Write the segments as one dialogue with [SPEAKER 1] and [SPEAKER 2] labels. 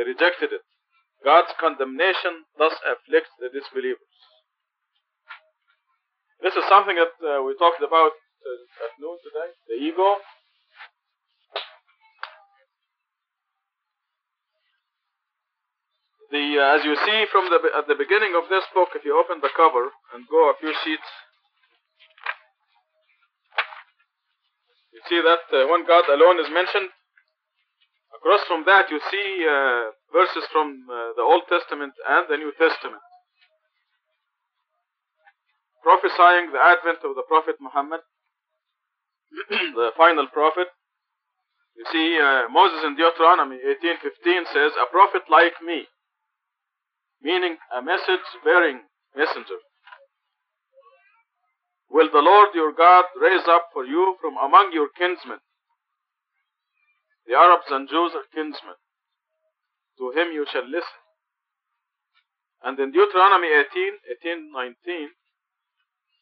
[SPEAKER 1] They rejected it. God's condemnation thus afflicts the disbelievers. This is something that uh, we talked about uh, at noon today. The ego. The uh, as you see from the at the beginning of this book, if you open the cover and go a few sheets, you see that uh, when God alone is mentioned, across from that you see uh, verses from uh, the Old Testament and the New Testament prophesying the advent of the Prophet Muhammad, the final prophet. You see, uh, Moses in Deuteronomy 18:15 says, "A prophet like me," meaning a message-bearing messenger. Will the Lord your God raise up for you from among your kinsmen? The Arabs and Jews are kinsmen. To him you shall listen. And in Deuteronomy 18, 18, 19,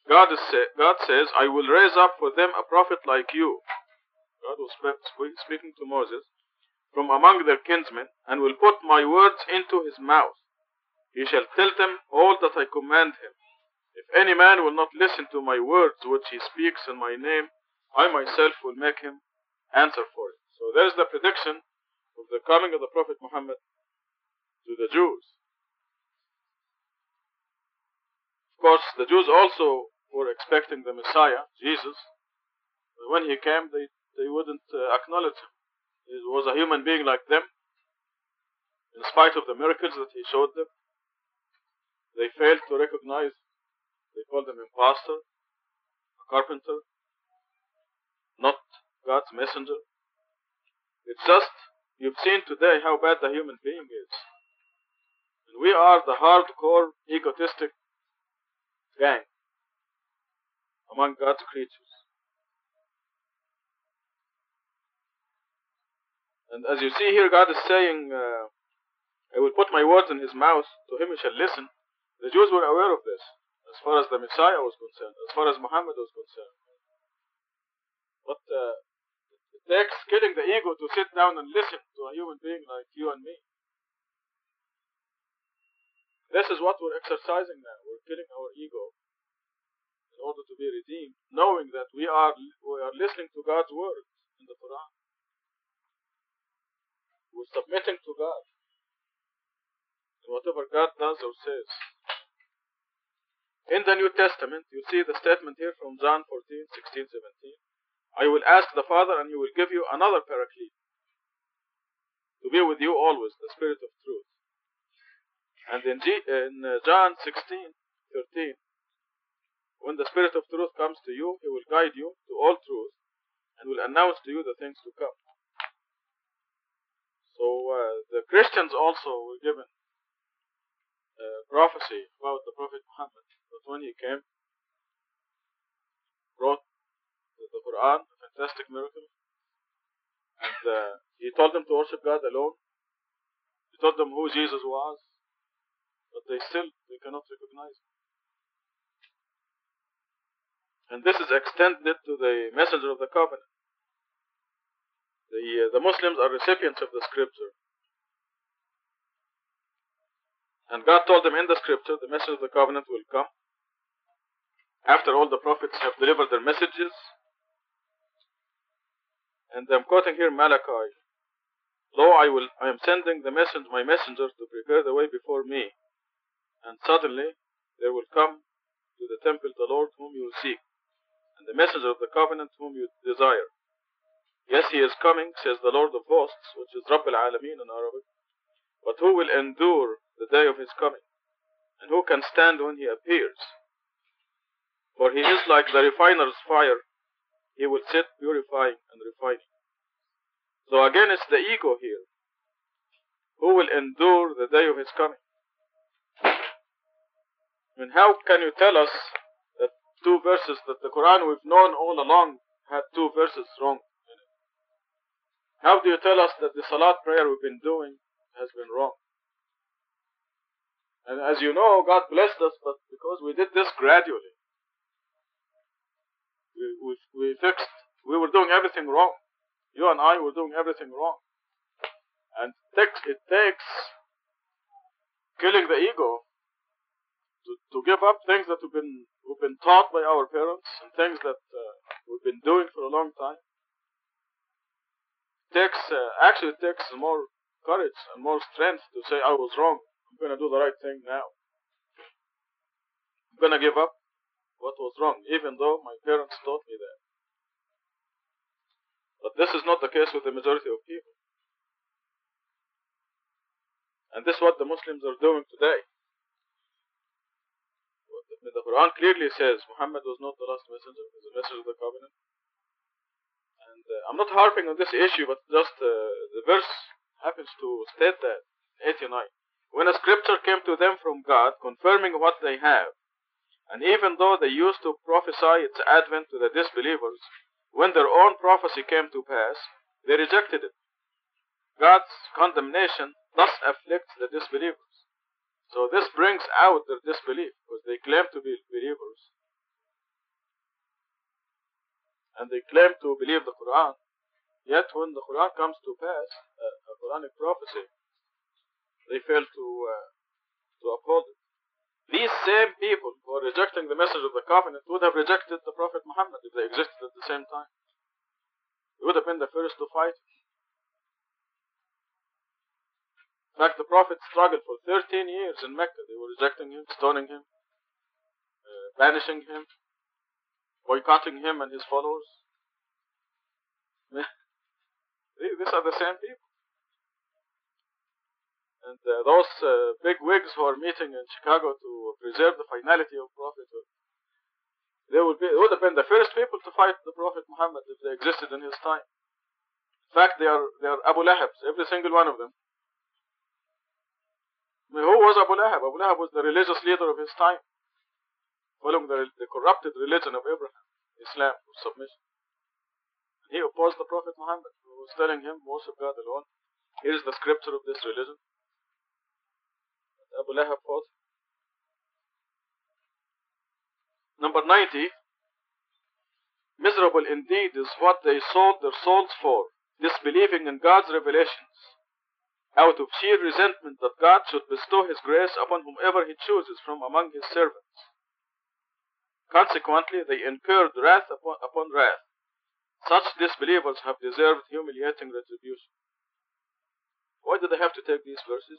[SPEAKER 1] God, is, God says, I will raise up for them a prophet like you. God was speaking to Moses from among their kinsmen, and will put my words into his mouth. He shall tell them all that I command him. If any man will not listen to my words which he speaks in my name, I myself will make him answer for it. So there's the prediction of the coming of the Prophet Muhammad to the Jews. Of course, the Jews also were expecting the Messiah, Jesus, when he came, they, they wouldn't uh, acknowledge him. He was a human being like them. In spite of the miracles that he showed them, they failed to recognize. They called him impostor, a carpenter, not God's messenger. It's just, you've seen today how bad the human being is. And we are the hardcore, egotistic gang among God's creatures. And as you see here, God is saying, uh, I will put my words in his mouth, to him he shall listen. The Jews were aware of this, as far as the Messiah was concerned, as far as Muhammad was concerned. But uh, takes killing the ego to sit down and listen to a human being like you and me. This is what we're exercising now. We're killing our ego in order to be redeemed, knowing that we are we are listening to God's word in the Quran. We're submitting to God. And whatever God does or says. In the New Testament, you see the statement here from John 14, 16, 17. I will ask the Father, and he will give you another paraclete to be with you always, the Spirit of truth. And in, G, in uh, John 16, 13, when the Spirit of truth comes to you, He will guide you to all truth and will announce to you the things to come. So uh, the Christians also were given uh, prophecy about the Prophet Muhammad that when he came, brought the Quran, a fantastic miracle, and uh, he told them to worship God alone. He told them who Jesus was, but they still they cannot recognize him. And this is extended to the messenger of the covenant. The, uh, the Muslims are recipients of the scripture. And God told them in the scripture, the messenger of the covenant will come after all the prophets have delivered their messages. And I'm quoting here Malachi. Lo, I will I am sending the messenger my messenger to prepare the way before me. And suddenly there will come to the temple the Lord whom you seek and the messenger of the covenant whom you desire. Yes, he is coming, says the Lord of hosts, which is Rabb al-Alameen in Arabic. But who will endure the day of his coming? And who can stand when he appears? For he is like the refiner's fire. He will sit purifying and refining. So again, it's the ego here. Who will endure the day of his coming? I mean, how can you tell us that two verses that the Quran we've known all along had two verses wrong. How do you tell us that the Salat prayer we've been doing has been wrong? And as you know, God blessed us, but because we did this gradually, we, we, fixed, we were doing everything wrong. You and I were doing everything wrong. And it takes, it takes killing the ego to, to give up things that we've been, we've been taught by our parents and things that uh, we've been doing for a long time. It takes, uh, actually it takes more courage and more strength to say I was wrong. I'm going to do the right thing now. I'm going to give up what was wrong, even though my parents taught me that. But this is not the case with the majority of people. And this is what the Muslims are doing today. The Quran clearly says Muhammad was not the last messenger, he was a messenger of the covenant. And uh, I'm not harping on this issue, but just uh, the verse happens to state that 89. When a scripture came to them from God, confirming what they have, and even though they used to prophesy its advent to the disbelievers, when their own prophecy came to pass, they rejected it. God's condemnation thus afflicts the disbelievers. So this brings out their disbelief because they claim to be believers and they claim to believe the Quran. Yet when the Quran comes to pass, a Quranic prophecy, they fail to uh, to uphold it. These same people who are rejecting the message of the covenant would have rejected the Prophet Muhammad if they existed at the same time. They would have been the first to fight. In fact, the Prophet struggled for 13 years in Mecca. They were rejecting him, stoning him, uh, banishing him, boycotting him and his followers. These are the same people. And uh, those uh, big wigs who are meeting in Chicago to preserve the finality of prophethood, they would, be, would have been the first people to fight the Prophet Muhammad if they existed in his time. In fact, they are, they are Abu Lahabs, every single one of them. I mean, who was Abu Lahab? Abu Lahab was the religious leader of his time, following the, the corrupted religion of Abraham, Islam, submission. He opposed the Prophet Muhammad, who was telling him, worship God alone. Here is the scripture of this religion. Abu Lahab fought. Number 90. Miserable indeed is what they sold their souls for, disbelieving in God's revelations, out of sheer resentment that God should bestow His grace upon whomever He chooses from among His servants. Consequently, they incurred wrath upon, upon wrath. Such disbelievers have deserved humiliating retribution. Why do they have to take these verses?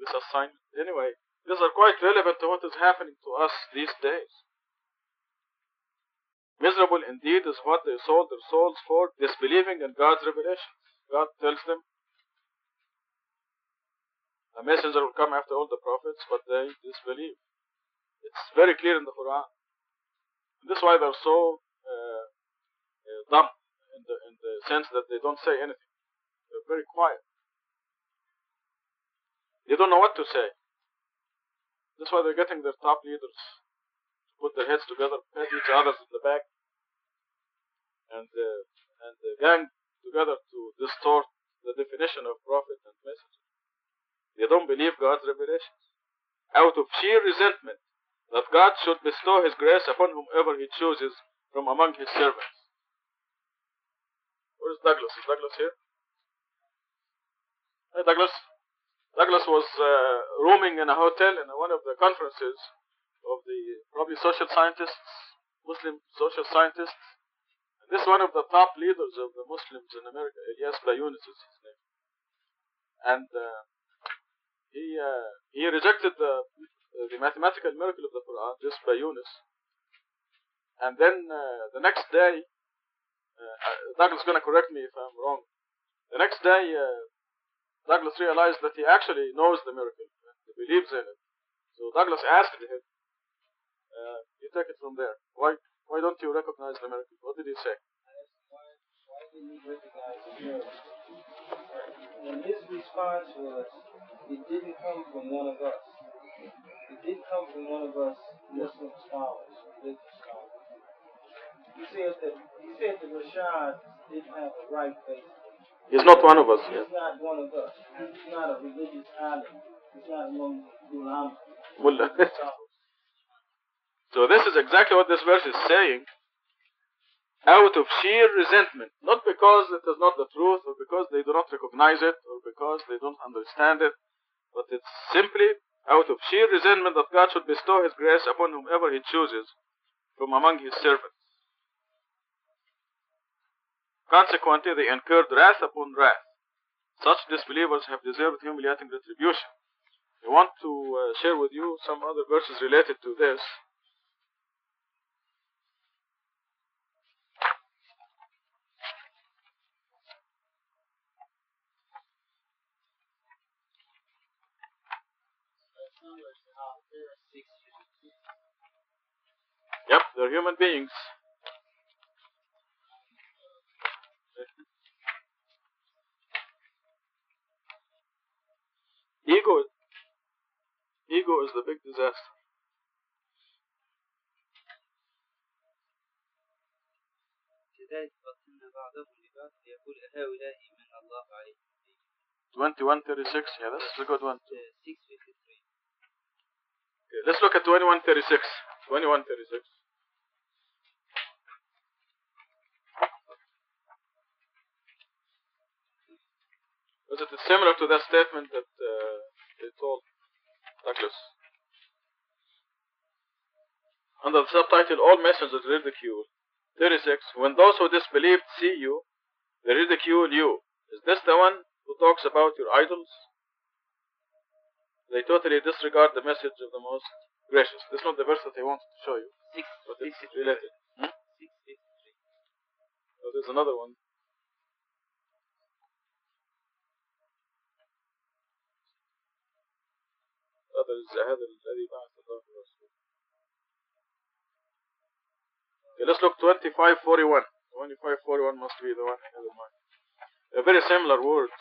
[SPEAKER 1] This assignment. Anyway, these are quite relevant to what is happening to us these days. Miserable indeed is what they sold their souls for, disbelieving in God's revelations. God tells them a messenger will come after all the prophets, but they disbelieve. It's very clear in the Quran. And this is why they're so uh, uh, dumb in the, in the sense that they don't say anything. They're very quiet. They don't know what to say. That's why they're getting their top leaders to put their heads together, pat each other in the back, and uh, and uh, gang together to distort the definition of prophet and messenger. They don't believe God's revelations. Out of sheer resentment that God should bestow His grace upon whomever He chooses from among His servants. Where is Douglas? Is Douglas here? Hey, Douglas. Douglas was uh, rooming in a hotel in one of the conferences of the probably social scientists, Muslim social scientists. And this is one of the top leaders of the Muslims in America. Ilyas Ba-Yunus is his name. And uh, he uh, he rejected the the mathematical miracle of the Quran, just Ba-Yunus. And then uh, the next day, uh, Douglas is going to correct me if I'm wrong. The next day, uh, Douglas realized that he actually knows the miracle and he believes in it. So Douglas asked him, uh, you take it from there. Why why don't you recognize the miracle? What did he say?
[SPEAKER 2] Why, why didn't you recognize the miracle? And his response was, it didn't come from one of us. It didn't come from one of us Muslim scholars, religious scholars. He said that he said that Rashad didn't have a right faith
[SPEAKER 1] He's not one of us.
[SPEAKER 2] He's not one of us. He's not a religious alim. He's not the ulama.
[SPEAKER 1] so this is exactly what this verse is saying. out of sheer resentment, not because it is not the truth or because they do not recognize it or because they don't understand it, but it's simply out of sheer resentment that God should bestow His grace upon whomever He chooses from among His servants. Consequently, they incurred wrath upon wrath. Such disbelievers have deserved humiliating retribution. I want to uh, share with you some other verses related to this. Yep, they're human beings. Ego, ego is the big disaster.
[SPEAKER 2] كذلك فضلنا بعضهم لبعض ليقول هؤلاء من الله عليهم
[SPEAKER 1] 2136, yeah, this is a good one.
[SPEAKER 2] Uh, 653
[SPEAKER 1] Okay, let's look at 2136. 2136. Because it is similar to that statement that Under the subtitle, All Messengers Ridicule. 36. When those who disbelieved see you, they ridicule you. Is this the one who talks about your idols? They totally disregard the message of the most gracious. This is not the verse that I wanted to show you,
[SPEAKER 2] Six,
[SPEAKER 1] but
[SPEAKER 2] six,
[SPEAKER 1] it's related. Hmm?
[SPEAKER 2] six, fifty-three.
[SPEAKER 1] Oh, there's another one. هذا هذا الذي بعث الله رسوله. Okay, let's look 2541. 2541 must be the one in mind. They're very similar words.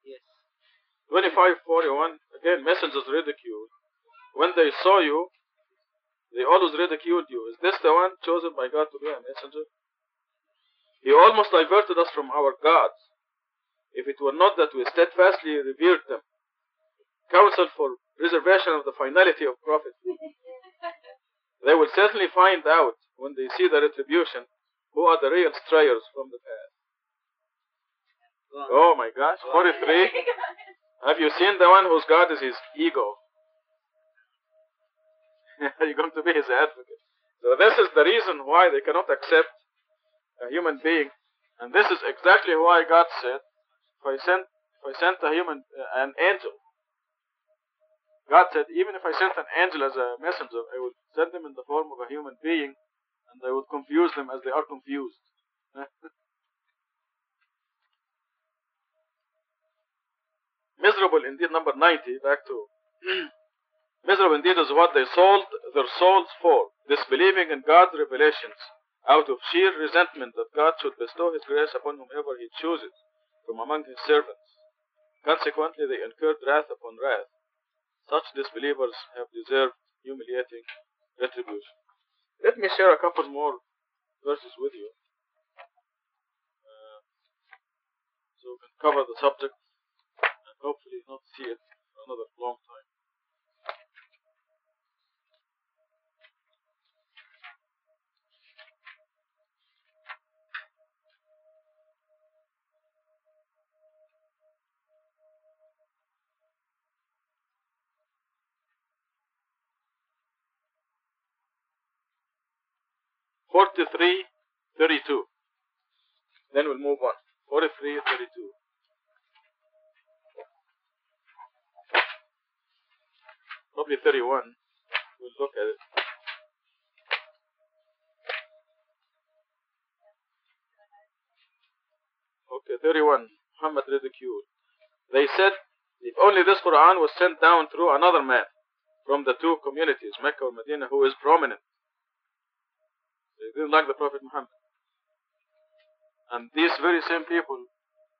[SPEAKER 2] Yes.
[SPEAKER 1] 2541, again, messengers ridiculed. When they saw you, they always ridiculed you. Is this the one chosen by God to be a messenger? He almost diverted us from our gods. If it were not that we steadfastly revered them, council for preservation of the finality of prophet, they will certainly find out when they see the retribution who are the real strayers from the path. Oh my gosh, 43. Have you seen the one whose God is his ego? Are You're going to be his advocate. So this is the reason why they cannot accept a human being, and this is exactly why God said, "If I sent, if I sent a human, uh, an angel." God said, even if I sent an angel as a messenger, I would send him in the form of a human being, and I would confuse them as they are confused. Miserable indeed, number 90, back to. Miserable indeed is what they sold their souls for, disbelieving in God's revelations, out of sheer resentment that God should bestow His grace upon whomever He chooses from among His servants. Consequently, they incurred wrath upon wrath. Such disbelievers have deserved humiliating retribution. Let me share a couple more verses with you. Uh, so we can cover the subject and hopefully not see it another long time. Forty-three, thirty-two. Then we'll move on. Forty-three, thirty-two. Probably thirty-one. We'll look at it. Okay, 31. Muhammad ridiculed. They said, if only this Quran was sent down through another man from the two communities, Mecca or Medina, who is prominent. They didn't like the Prophet Muhammad. And these very same people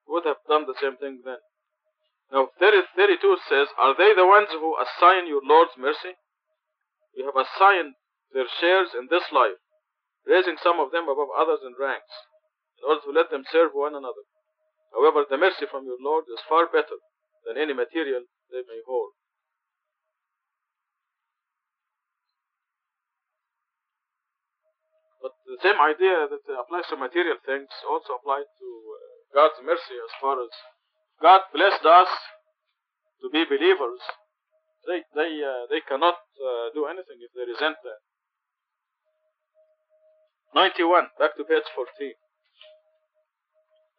[SPEAKER 1] would have done the same thing then. Now, 30, 32 says, Are they the ones who assign your Lord's mercy? You have assigned their shares in this life, raising some of them above others in ranks, in order to let them serve one another. However, the mercy from your Lord is far better than any material they may hold. But the same idea that applies to material things also applies to uh, God's mercy as far as God blessed us to be believers. They they uh, they cannot uh, do anything if they resent that. 91, back to page 14.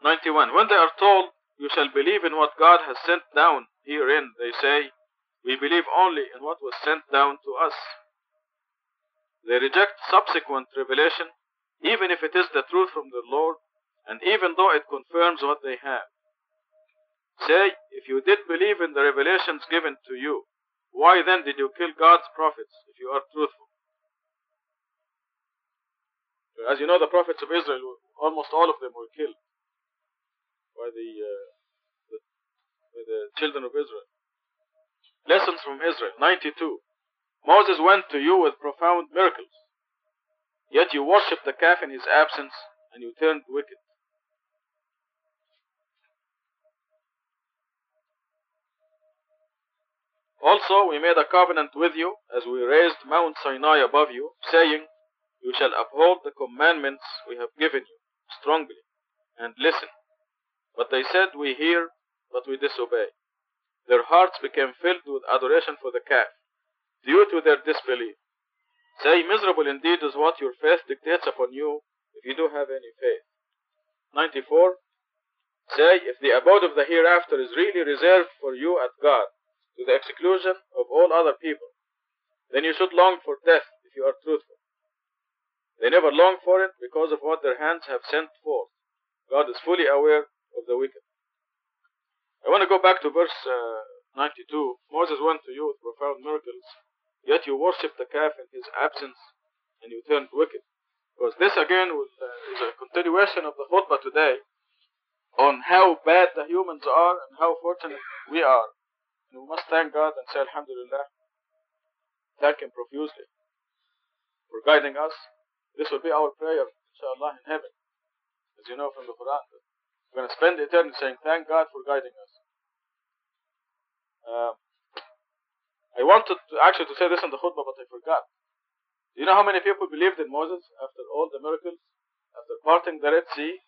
[SPEAKER 1] 91. When they are told, You shall believe in what God has sent down herein, they say, We believe only in what was sent down to us. They reject subsequent revelation, even if it is the truth from the Lord, and even though it confirms what they have. Say, if you did believe in the revelations given to you, why then did you kill God's prophets if you are truthful? As you know, the prophets of Israel, almost all of them were killed by the, uh, the, by the children of Israel. Lessons from Israel 92. Moses went to you with profound miracles, yet you worshipped the calf in his absence and you turned wicked. Also, we made a covenant with you as we raised Mount Sinai above you, saying, You shall uphold the commandments we have given you strongly, and listen. But they said, We hear, but we disobey. Their hearts became filled with adoration for the calf, due to their disbelief. Say, Miserable indeed is what your faith dictates upon you, if you do have any faith. 94. Say, if the abode of the hereafter is really reserved for you at God, to the exclusion of all other people, then you should long for death if you are truthful. They never long for it because of what their hands have sent forth. God is fully aware of the wicked. I want to go back to verse uh, 92. Moses went to you with profound miracles, yet you worshipped the calf in his absence, and you turned wicked. Because this again will, uh, is a continuation of the khutbah today on how bad the humans are and how fortunate we are. And we must thank God and say Alhamdulillah. Thank Him profusely for guiding us. This will be our prayer, inshallah, in heaven. As you know from the Quran. We're going to spend eternity saying, Thank God for guiding us. Uh, I wanted to actually to say this in the khutbah, but I forgot. Do you know how many people believed in Moses after all the miracles, after parting the Red Sea?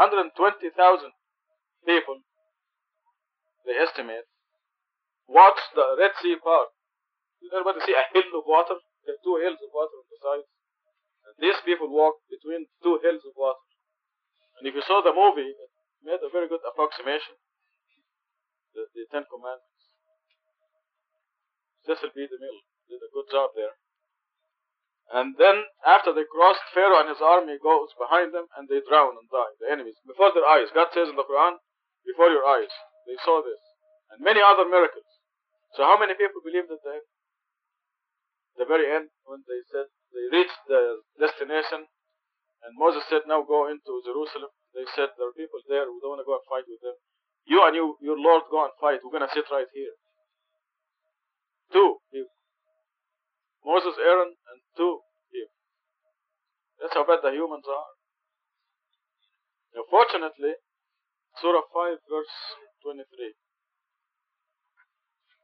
[SPEAKER 1] 120,000 people, they estimate, watched the Red Sea part. Did anybody see a hill of water? There are two hills of water on the sides. And these people walked between two hills of water. And if you saw the movie, it made a very good approximation. The, the Ten Commandments. Cecil B. DeMille did a good job there. And then after they crossed, Pharaoh and his army goes behind them and they drown and die, the enemies, before their eyes. God says in the Quran, before your eyes. They saw this. And many other miracles. So how many people believed at the? The very end, when they said they reached the destination, and Moses said, Now go into Jerusalem. They said, There are people there, we don't want to go and fight with them. You and you, your Lord go and fight. We're gonna sit right here. Two people. Moses, Aaron, and two people. That's how bad the humans are. Now, fortunately, Surah 5, verse 23.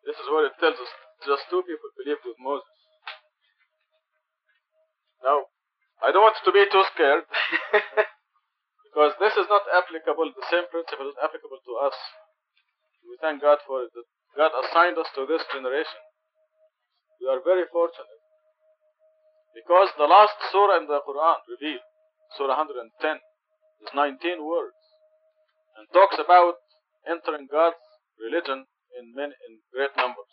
[SPEAKER 1] This is what it tells us just two people believed with Moses. Now, I don't want you to be too scared because this is not applicable, the same principle is applicable to us. We thank God for it. God assigned us to this generation. We are very fortunate because the last surah in the Quran revealed, Surah 110, is 19 words and talks about entering God's religion in many in great numbers.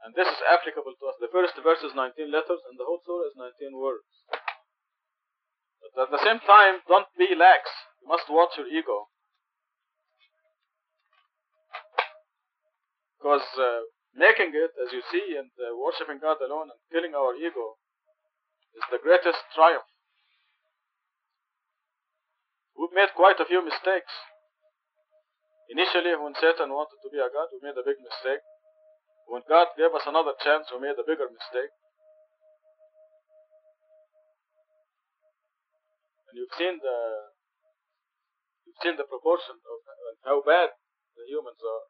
[SPEAKER 1] And this is applicable to us. The first verse is 19 letters, and the whole surah is 19 words. But at the same time, don't be lax. You must watch your ego. Because uh, making it, as you see, and uh, worshipping God alone and killing our ego is the greatest triumph. We've made quite a few mistakes. Initially, when Satan wanted to be a God, we made a big mistake. When God gave us another chance, we made a bigger mistake. And you've seen the You've seen the proportion of how bad the humans are.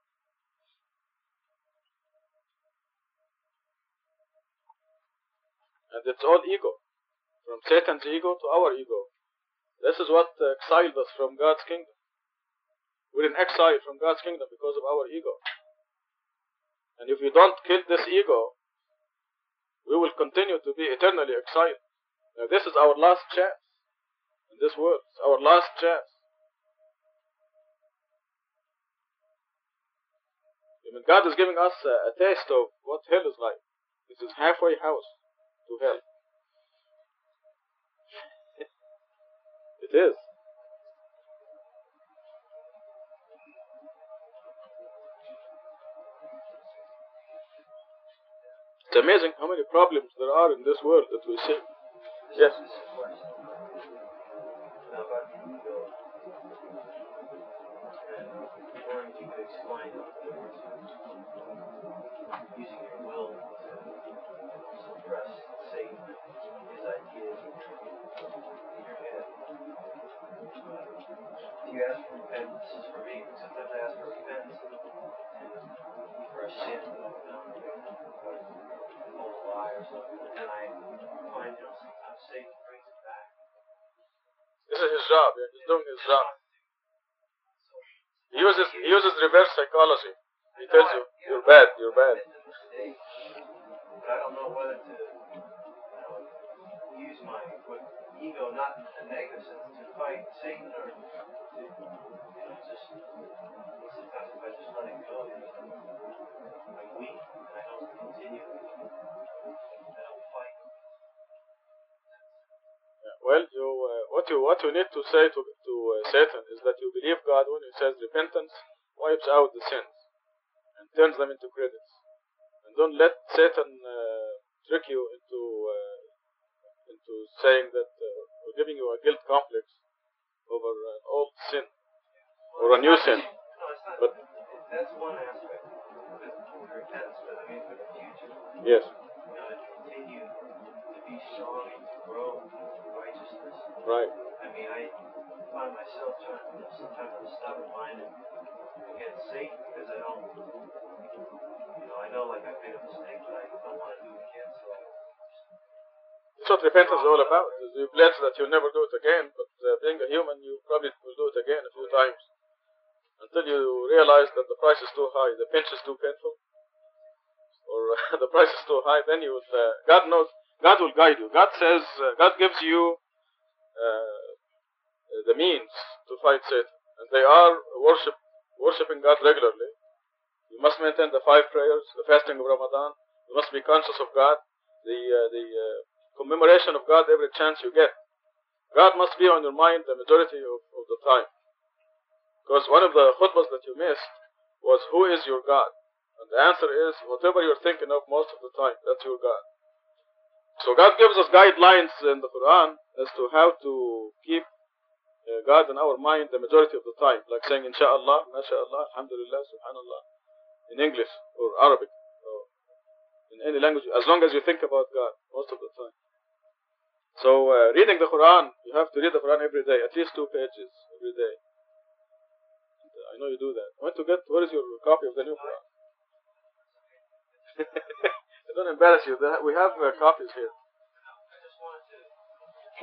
[SPEAKER 1] And it's all ego. From Satan's ego to our ego. This is what exiled us from God's kingdom. We're in exile from God's kingdom because of our ego. And if we don't kill this ego, we will continue to be eternally exiled. Now, this is our last chance in this world. It's our last chance. I mean, God is giving us a, a taste of what hell is like. This is halfway house to hell. it is. It's amazing how many problems there are in this world that we see. Yes.
[SPEAKER 3] This is a question. Now about the ego. And wondering if you could explain using your will to suppress you ask for repentance? This is for me. Sometimes I ask for repentance for a sin, you know, or a lie or something, and I find, you know, sometimes Satan brings it back.
[SPEAKER 1] This is his job. Yeah. He's doing his job. He uses he uses reverse psychology. He tells you you're bad, you're bad.
[SPEAKER 3] But I don't know whether to use my what, ego, not a negative sense, to fight Satan or to, you know, just sometimes if I just let it go, you I'm weak and I don't continue.
[SPEAKER 1] Well, you uh, what you what you need to say to to uh, Satan is that you believe God when He says repentance wipes out the sins and turns them into credits, and don't let Satan uh, trick you into into saying that uh, we're giving you a guilt complex over an old sin or a new sin.
[SPEAKER 3] No, it's not.
[SPEAKER 1] But-
[SPEAKER 3] that's one aspect of it, but I mean for the future.
[SPEAKER 1] Yes,
[SPEAKER 3] you know, to continue to be strong and grow in righteousness.
[SPEAKER 1] right.
[SPEAKER 3] I mean, I find myself trying, know, sometimes I'm stubborn minded against Satan because I don't, you know, I know like I've made a mistake, but I don't want to do
[SPEAKER 1] That's what repentance is all about. You pledge that you'll never do it again, but uh, being a human, you probably will do it again a few times until you realize that the price is too high, the pinch is too painful, or uh, the price is too high. Then you would. Uh, God knows. God will guide you. God says. Uh, God gives you uh, the means to fight Satan, and they are worship worshiping God regularly. You must maintain the five prayers, the fasting of Ramadan. You must be conscious of God, the uh, the commemoration of God every chance you get. God must be on your mind the majority of, of the time. Because one of the khutbahs that you missed was, Who is your God? And the answer is, whatever you're thinking of most of the time, that's your God. So God gives us guidelines in the Quran as to how to keep uh, God in our mind the majority of the time. Like saying, Insha'Allah, MashaAllah, Alhamdulillah, Subhanallah, in English or Arabic or in any language, as long as you think about God most of the time. So uh, reading the Quran, you have to read the Quran every day, at least two pages every day. And, uh, I know you do that. I want to get, where is your copy of the new Quran? I don't embarrass you. We have uh, copies here.
[SPEAKER 3] I just wanted to,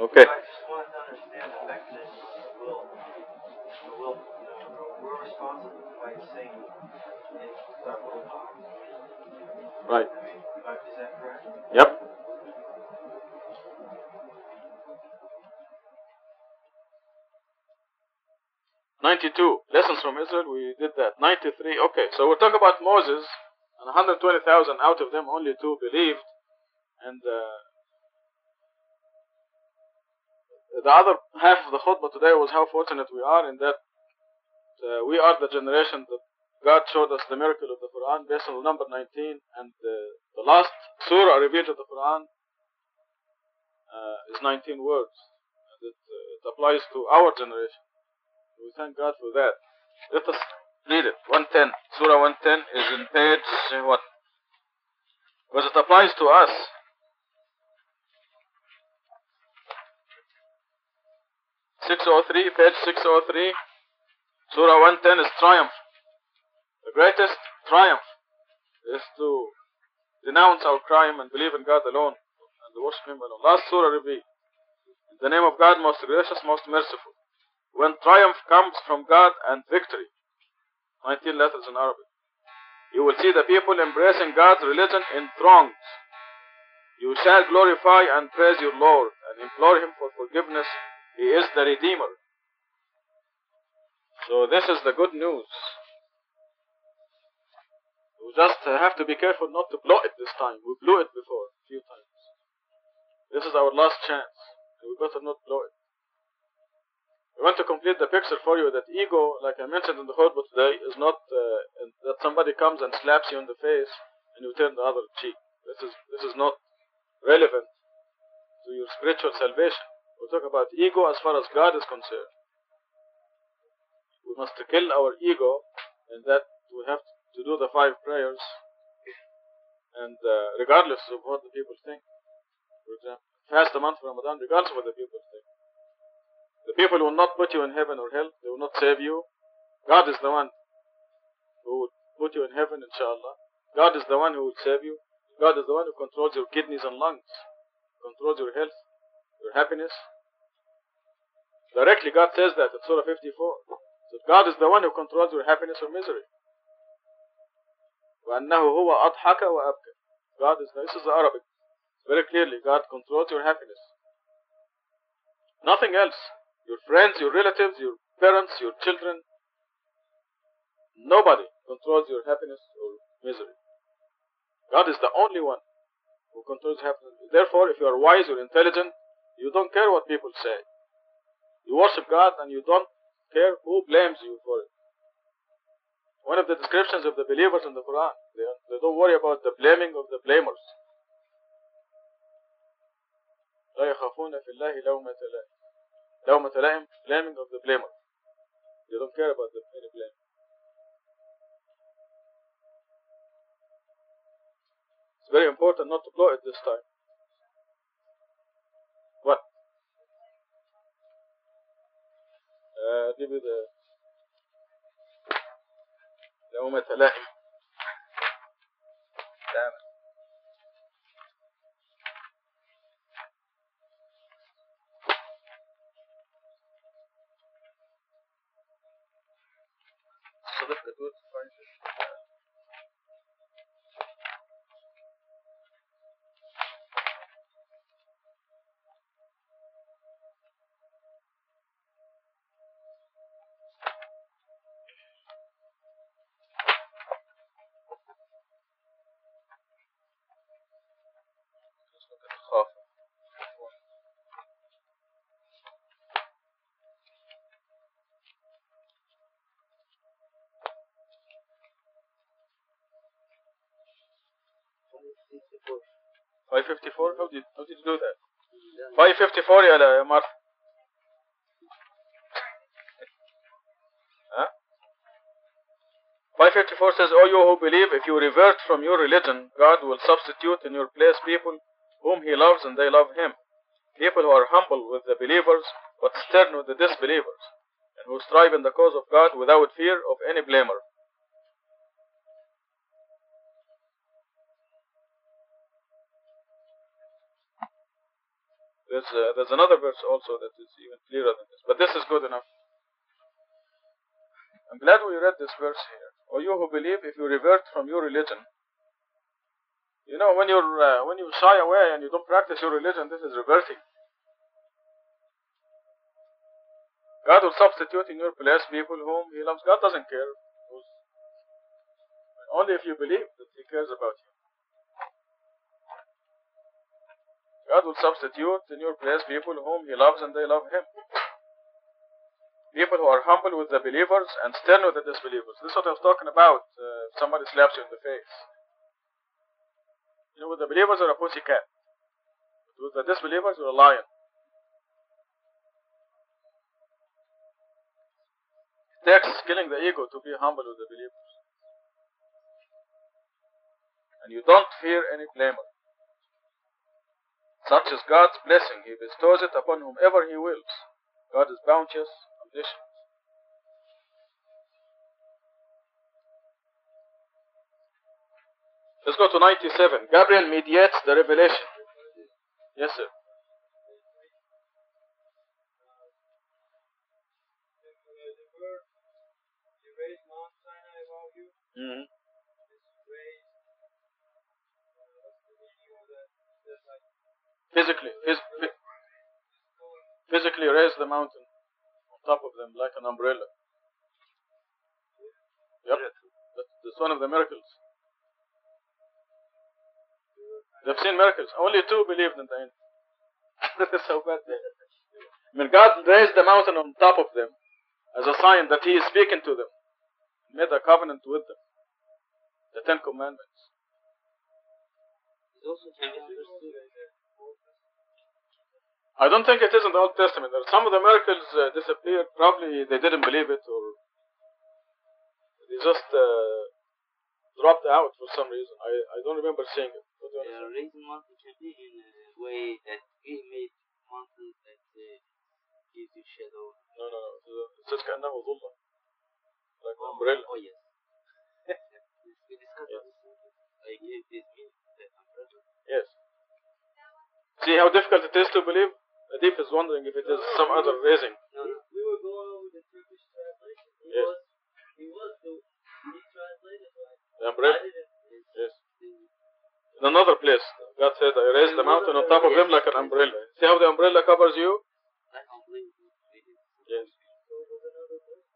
[SPEAKER 1] Okay.
[SPEAKER 3] I just wanted to understand the mechanism of the will. The will, you know, we're, responsible to fight Satan in our willpower.
[SPEAKER 1] Right.
[SPEAKER 3] Is that correct?
[SPEAKER 1] Yep. Ninety-two lessons from Israel. We did that. Ninety-three. Okay, so we're talking about Moses, and 120,000 out of them only two believed, and uh, the other half of the khutbah today was how fortunate we are in that uh, we are the generation that God showed us the miracle of the Quran based on number 19, and uh, the last surah revealed in the Quran uh, is 19 words, and it, uh, it applies to our generation. We thank God for that. Let us read it. 110. Surah 110 is in page uh, what? Because it applies to us. Six oh three, page six oh three. Surah 110 is triumph. The greatest triumph is to denounce our crime and believe in God alone and worship Him alone. Last Surah revealed. In the name of God, most gracious, most merciful. When triumph comes from God and victory, 19 letters in Arabic, you will see the people embracing God's religion in throngs. You shall glorify and praise your Lord and implore Him for forgiveness. He is the Redeemer. So this is the good news. We just have to be careful not to blow it this time. We blew it before a few times. This is our last chance. We better not blow it. We want to complete the picture for you that ego, like I mentioned in the khutbah today, is not uh, that somebody comes and slaps you in the face and you turn the other cheek. This is this is not relevant to your spiritual salvation. We talk about ego as far as God is concerned. We must kill our ego, and that we have to do the five prayers, and uh, regardless of what the people think. For example, fast a month of Ramadan, regardless of what the people think. The people will not put you in heaven or hell. They will not save you. God is the one who will put you in heaven, inshallah. God is the one who will save you. God is the one who controls your kidneys and lungs, controls your health, your happiness. Directly, God says that in Surah 54. So God is the one who controls your happiness or misery. وأنه هو أضحك وأبكى. God is, this is the Arabic. Very clearly, God controls your happiness. Nothing else your friends, your relatives, your parents, your children. Nobody controls your happiness or misery. God is the only one who controls happiness. Therefore, if you are wise or intelligent, you don't care what people say. You worship God and you don't care who blames you for it. One of the descriptions of the believers in the Quran, they, they don't worry about the blaming of the blamers. لا يخافون في الله لومة لائم لومة لائم blaming of the blamer. They don't care about the any blame. It's very important not to blow it this time. What? Uh, give you the لائم. Damn Lift the boots, for instance. 554? How did, how did you do that? 554 يا مارثا huh? 554 says, O you who believe, if you revert from your religion, God will substitute in your place people whom He loves and they love Him. People who are humble with the believers, but stern with the disbelievers, and who strive in the cause of God without fear of any blamer. There's, uh, there's another verse also that is even clearer than this, but this is good enough. I'm glad we read this verse here. O you who believe, if you revert from your religion, you know when you're uh, when you shy away and you don't practice your religion, this is reverting. God will substitute in your place people whom He loves. God doesn't care. Only if you believe that He cares about you. God will substitute in your place people whom He loves and they love Him. People who are humble with the believers and stern with the disbelievers. This is what I was talking about. Uh, somebody slaps you in the face. You know, with the believers, you're a pussycat. With the disbelievers, you're a lion. It takes killing the ego to be humble with the believers. And you don't fear any blamer. Such is God's blessing. He bestows it upon whomever He wills. God is bounteous, omniscient. Let's go to 97. Gabriel mediates the revelation. Yes, sir.
[SPEAKER 2] Mm-hmm.
[SPEAKER 1] Physically, phys- physically raise the mountain on top of them like an umbrella. Yep. That's, that's one of the miracles. They've seen miracles. Only two believed in the end. that is so bad. they- I mean, God raised the mountain on top of them as a sign that He is speaking to them. Made a covenant with them. The Ten Commandments. I don't think it is in the Old Testament. There are some of the miracles uh, disappeared. Probably they didn't believe it or they just uh, dropped out for some reason. I, I don't remember seeing it. What do you
[SPEAKER 4] The
[SPEAKER 1] understand?
[SPEAKER 4] reason mountain can be in a way that we made mountain that uh, gives you shadow.
[SPEAKER 1] No, no, no. It says كأنه ظلة. Like an umbrella.
[SPEAKER 4] Oh yes. we discussed
[SPEAKER 1] Yes.
[SPEAKER 4] this. I gave this means the umbrella.
[SPEAKER 1] Yes. See how difficult it is to believe? Adif is wondering if it is some other raising.
[SPEAKER 4] No, no.
[SPEAKER 2] we were going over the Turkish translation. He
[SPEAKER 1] Yes.
[SPEAKER 2] was he was the he translated right.
[SPEAKER 1] The umbrella. Yes. In another place, God said, I raised the mountain on top of him like an umbrella. See how the umbrella covers you?
[SPEAKER 4] I don't.
[SPEAKER 1] Yes.
[SPEAKER 2] so it was another place.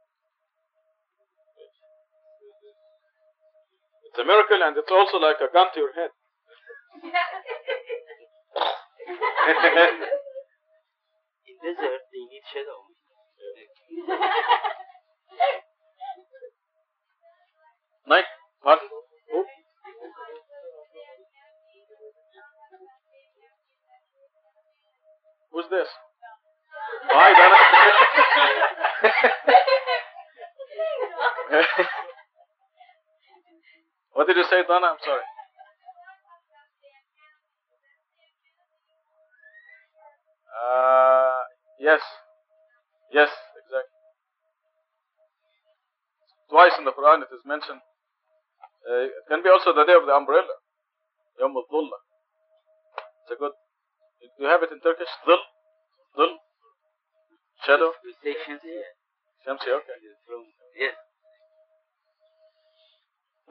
[SPEAKER 1] It's a miracle and it's also like a gun to your head.
[SPEAKER 4] Desert, they need.
[SPEAKER 1] Night. What? Who? Who's this? Hi, Dana. what did you say, Dana? I'm sorry. Uh, Yes. Yes, exactly. Twice in the Quran it is mentioned. Uh, it can be also the day of the umbrella. Yom al It's a good. You have it in Turkish? Dhul? Dhul? Shadow?
[SPEAKER 4] We say Shamsi.
[SPEAKER 1] Shamsi, okay.
[SPEAKER 4] Yes.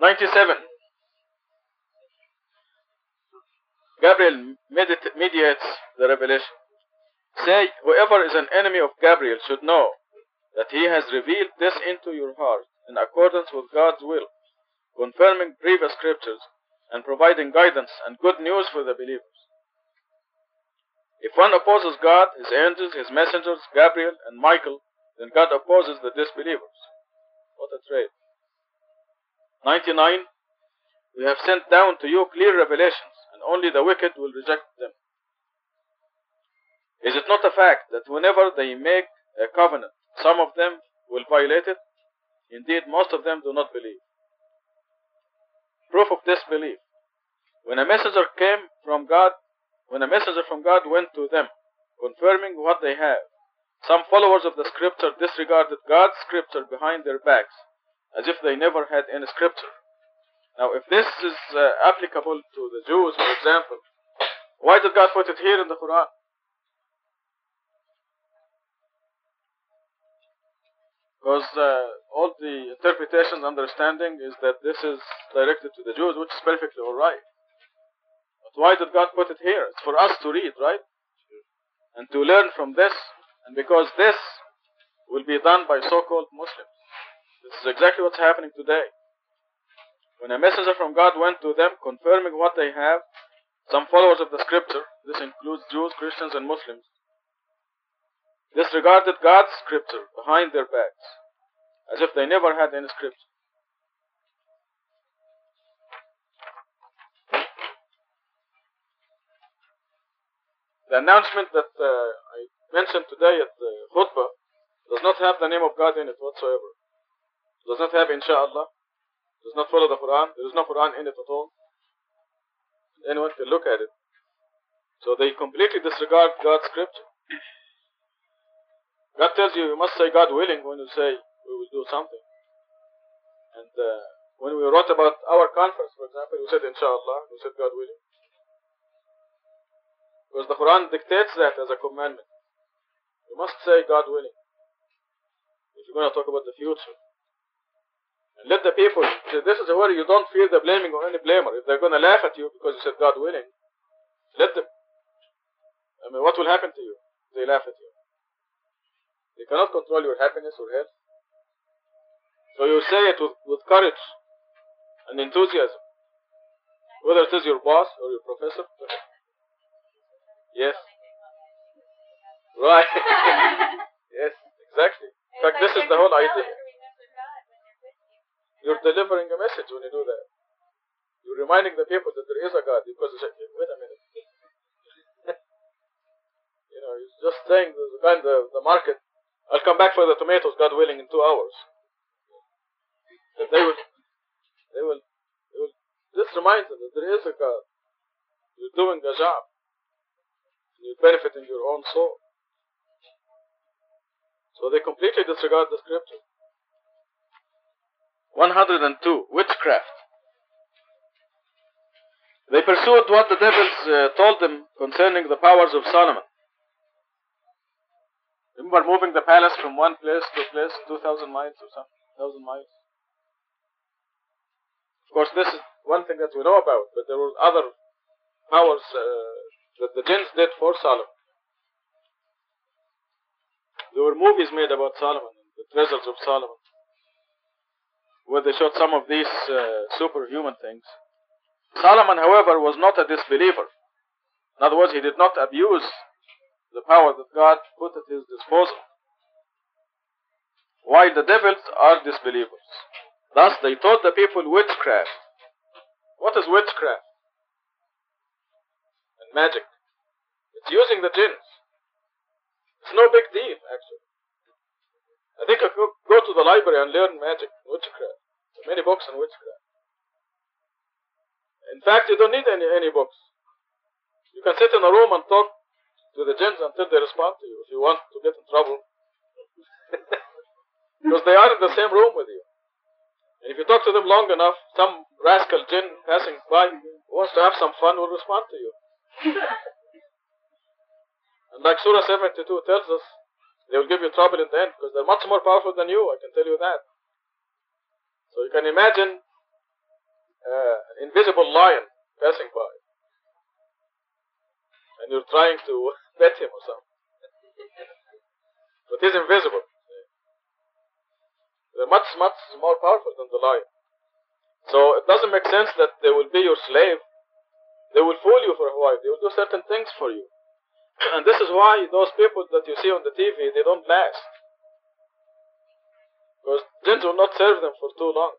[SPEAKER 1] 97. Gabriel mediates the revelation. Say, whoever is an enemy of Gabriel should know that he has revealed this into your heart in accordance with God's will, confirming previous scriptures and providing guidance and good news for the believers. If one opposes God, his angels, his messengers, Gabriel, and Michael, then God opposes the disbelievers. What a trade. 99. We have sent down to you clear revelations, and only the wicked will reject them. Is it not a fact that whenever they make a covenant, some of them will violate it? Indeed, most of them do not believe. Proof of disbelief. When a messenger came from God, when a messenger from God went to them, confirming what they have, some followers of the scripture disregarded God's scripture behind their backs, as if they never had any scripture. Now, if this is uh, applicable to the Jews, for example, why did God put it here in the Quran? Because uh, all the interpretations, understanding is that this is directed to the Jews, which is perfectly alright. But why did God put it here? It's for us to read, right? And to learn from this, and because this will be done by so-called Muslims. This is exactly what's happening today. When a messenger from God went to them, confirming what they have, some followers of the scripture, this includes Jews, Christians, and Muslims, disregarded God's scripture behind their backs, as if they never had any scripture. The announcement that uh, I mentioned today at the khutbah does not have the name of God in it whatsoever. Does not have insha'Allah. Does not follow the Quran. There is no Quran in it at all. Anyone can look at it. So they completely disregard God's scripture. God tells you you must say God willing when you say we will do something. And uh, When we wrote about our conference, for example, we said inshallah, we said God willing. Because the Quran dictates that as a commandment. You must say God willing. If you're going to talk about the future. And let the people, see, this is where you don't fear the blaming of any blamer. If they're going to laugh at you because you said God willing, let them. I mean, what will happen to you? They laugh at you. They cannot control your happiness or health. So you say it with, with courage and enthusiasm. Whether it is your boss or your professor. Yes. Right. yes, exactly. In fact, this is the whole idea. You're delivering a message when you do that. You're reminding the people that there is a God because they say, wait a minute. you know, you're just saying in the, the market. I'll come back for the tomatoes, God willing, in two hours. And they will, they will, they will. This reminds them that there is a God. You're doing a job. You're benefiting your own soul. So they completely disregard the scripture. 102. Witchcraft. They pursued what the devils uh, told them concerning the powers of Solomon. Remember moving the palace from one place to a place, 2,000 miles or something, 1,000 miles. Of course, this is one thing that we know about, but there were other powers uh, that the jinns did for Solomon. There were movies made about Solomon, the treasures of Solomon, where they showed some of these uh, superhuman things. Solomon, however, was not a disbeliever. In other words, he did not abuse the power that God put at his disposal. While the devils are disbelievers. Thus, they taught the people witchcraft. What is witchcraft? And magic. It's using the jinns. It's no big deal, actually. I think I could go to the library and learn magic, witchcraft. There are many books on witchcraft. In fact, you don't need any, any books. You can sit in a room and talk to the jinns until they respond to you if you want to get in trouble. because they are in the same room with you. And if you talk to them long enough, some rascal jinn passing by who wants to have some fun will respond to you. and like Surah 72 tells us, they will give you trouble in the end because they're much more powerful than you, I can tell you that. So you can imagine uh, an invisible lion passing by. And you're trying to pet him or something. but he's invisible. They're much, much more powerful than the lion. So it doesn't make sense that they will be your slave. They will fool you for a while. They will do certain things for you. And this is why those people that you see on the TV, they don't last. Because jinns will not serve them for too long.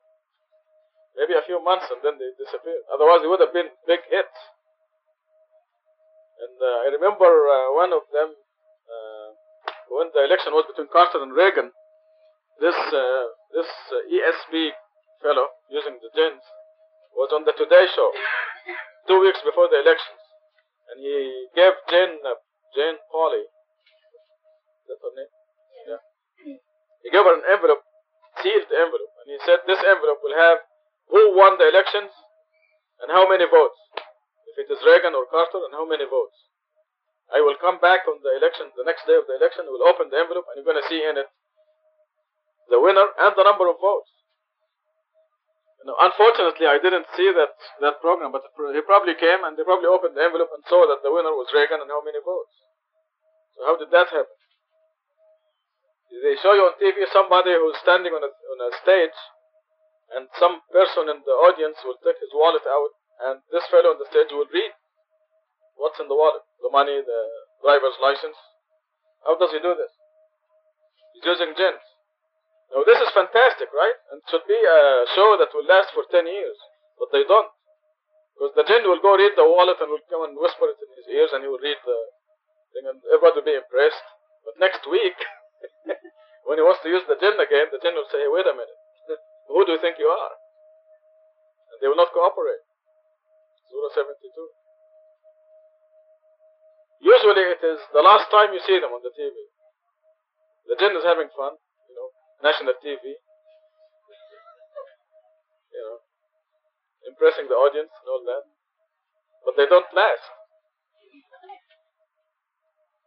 [SPEAKER 1] Maybe a few months and then they disappear. Otherwise, they would have been big hits. And uh, I remember uh, one of them, uh, when the election was between Carter and Reagan, this uh, this uh, ESP fellow using the jinns was on the Today Show two weeks before the elections, and he gave Jane Jane Pauley. That's her name. Yeah. He gave her an envelope, sealed envelope, and he said this envelope will have who won the elections and how many votes. It is Reagan or Carter, and how many votes. I will come back on the election, the next day of the election, we'll open the envelope, and you're going to see in it the winner and the number of votes. You know, unfortunately, I didn't see that that program, but he probably came and they probably opened the envelope and saw that the winner was Reagan and how many votes. So how did that happen? They show you on TV somebody who's standing on a, on a stage, and some person in the audience will take his wallet out, and this fellow on the stage will read what's in the wallet, the money, the driver's license. How does he do this? He's using jinns. Now this is fantastic, right? And it should be a show that will last for 10 years. But they don't. Because the jinn will go read the wallet and will come and whisper it in his ears and he will read the thing and everybody will be impressed. But next week, when he wants to use the jinn again, the jinn will say, wait a minute. Who do you think you are? And they will not cooperate. Surah 72. Usually it is the last time you see them on the TV. The jinn is having fun, you know, national TV. You know, impressing the audience and all that. But they don't last.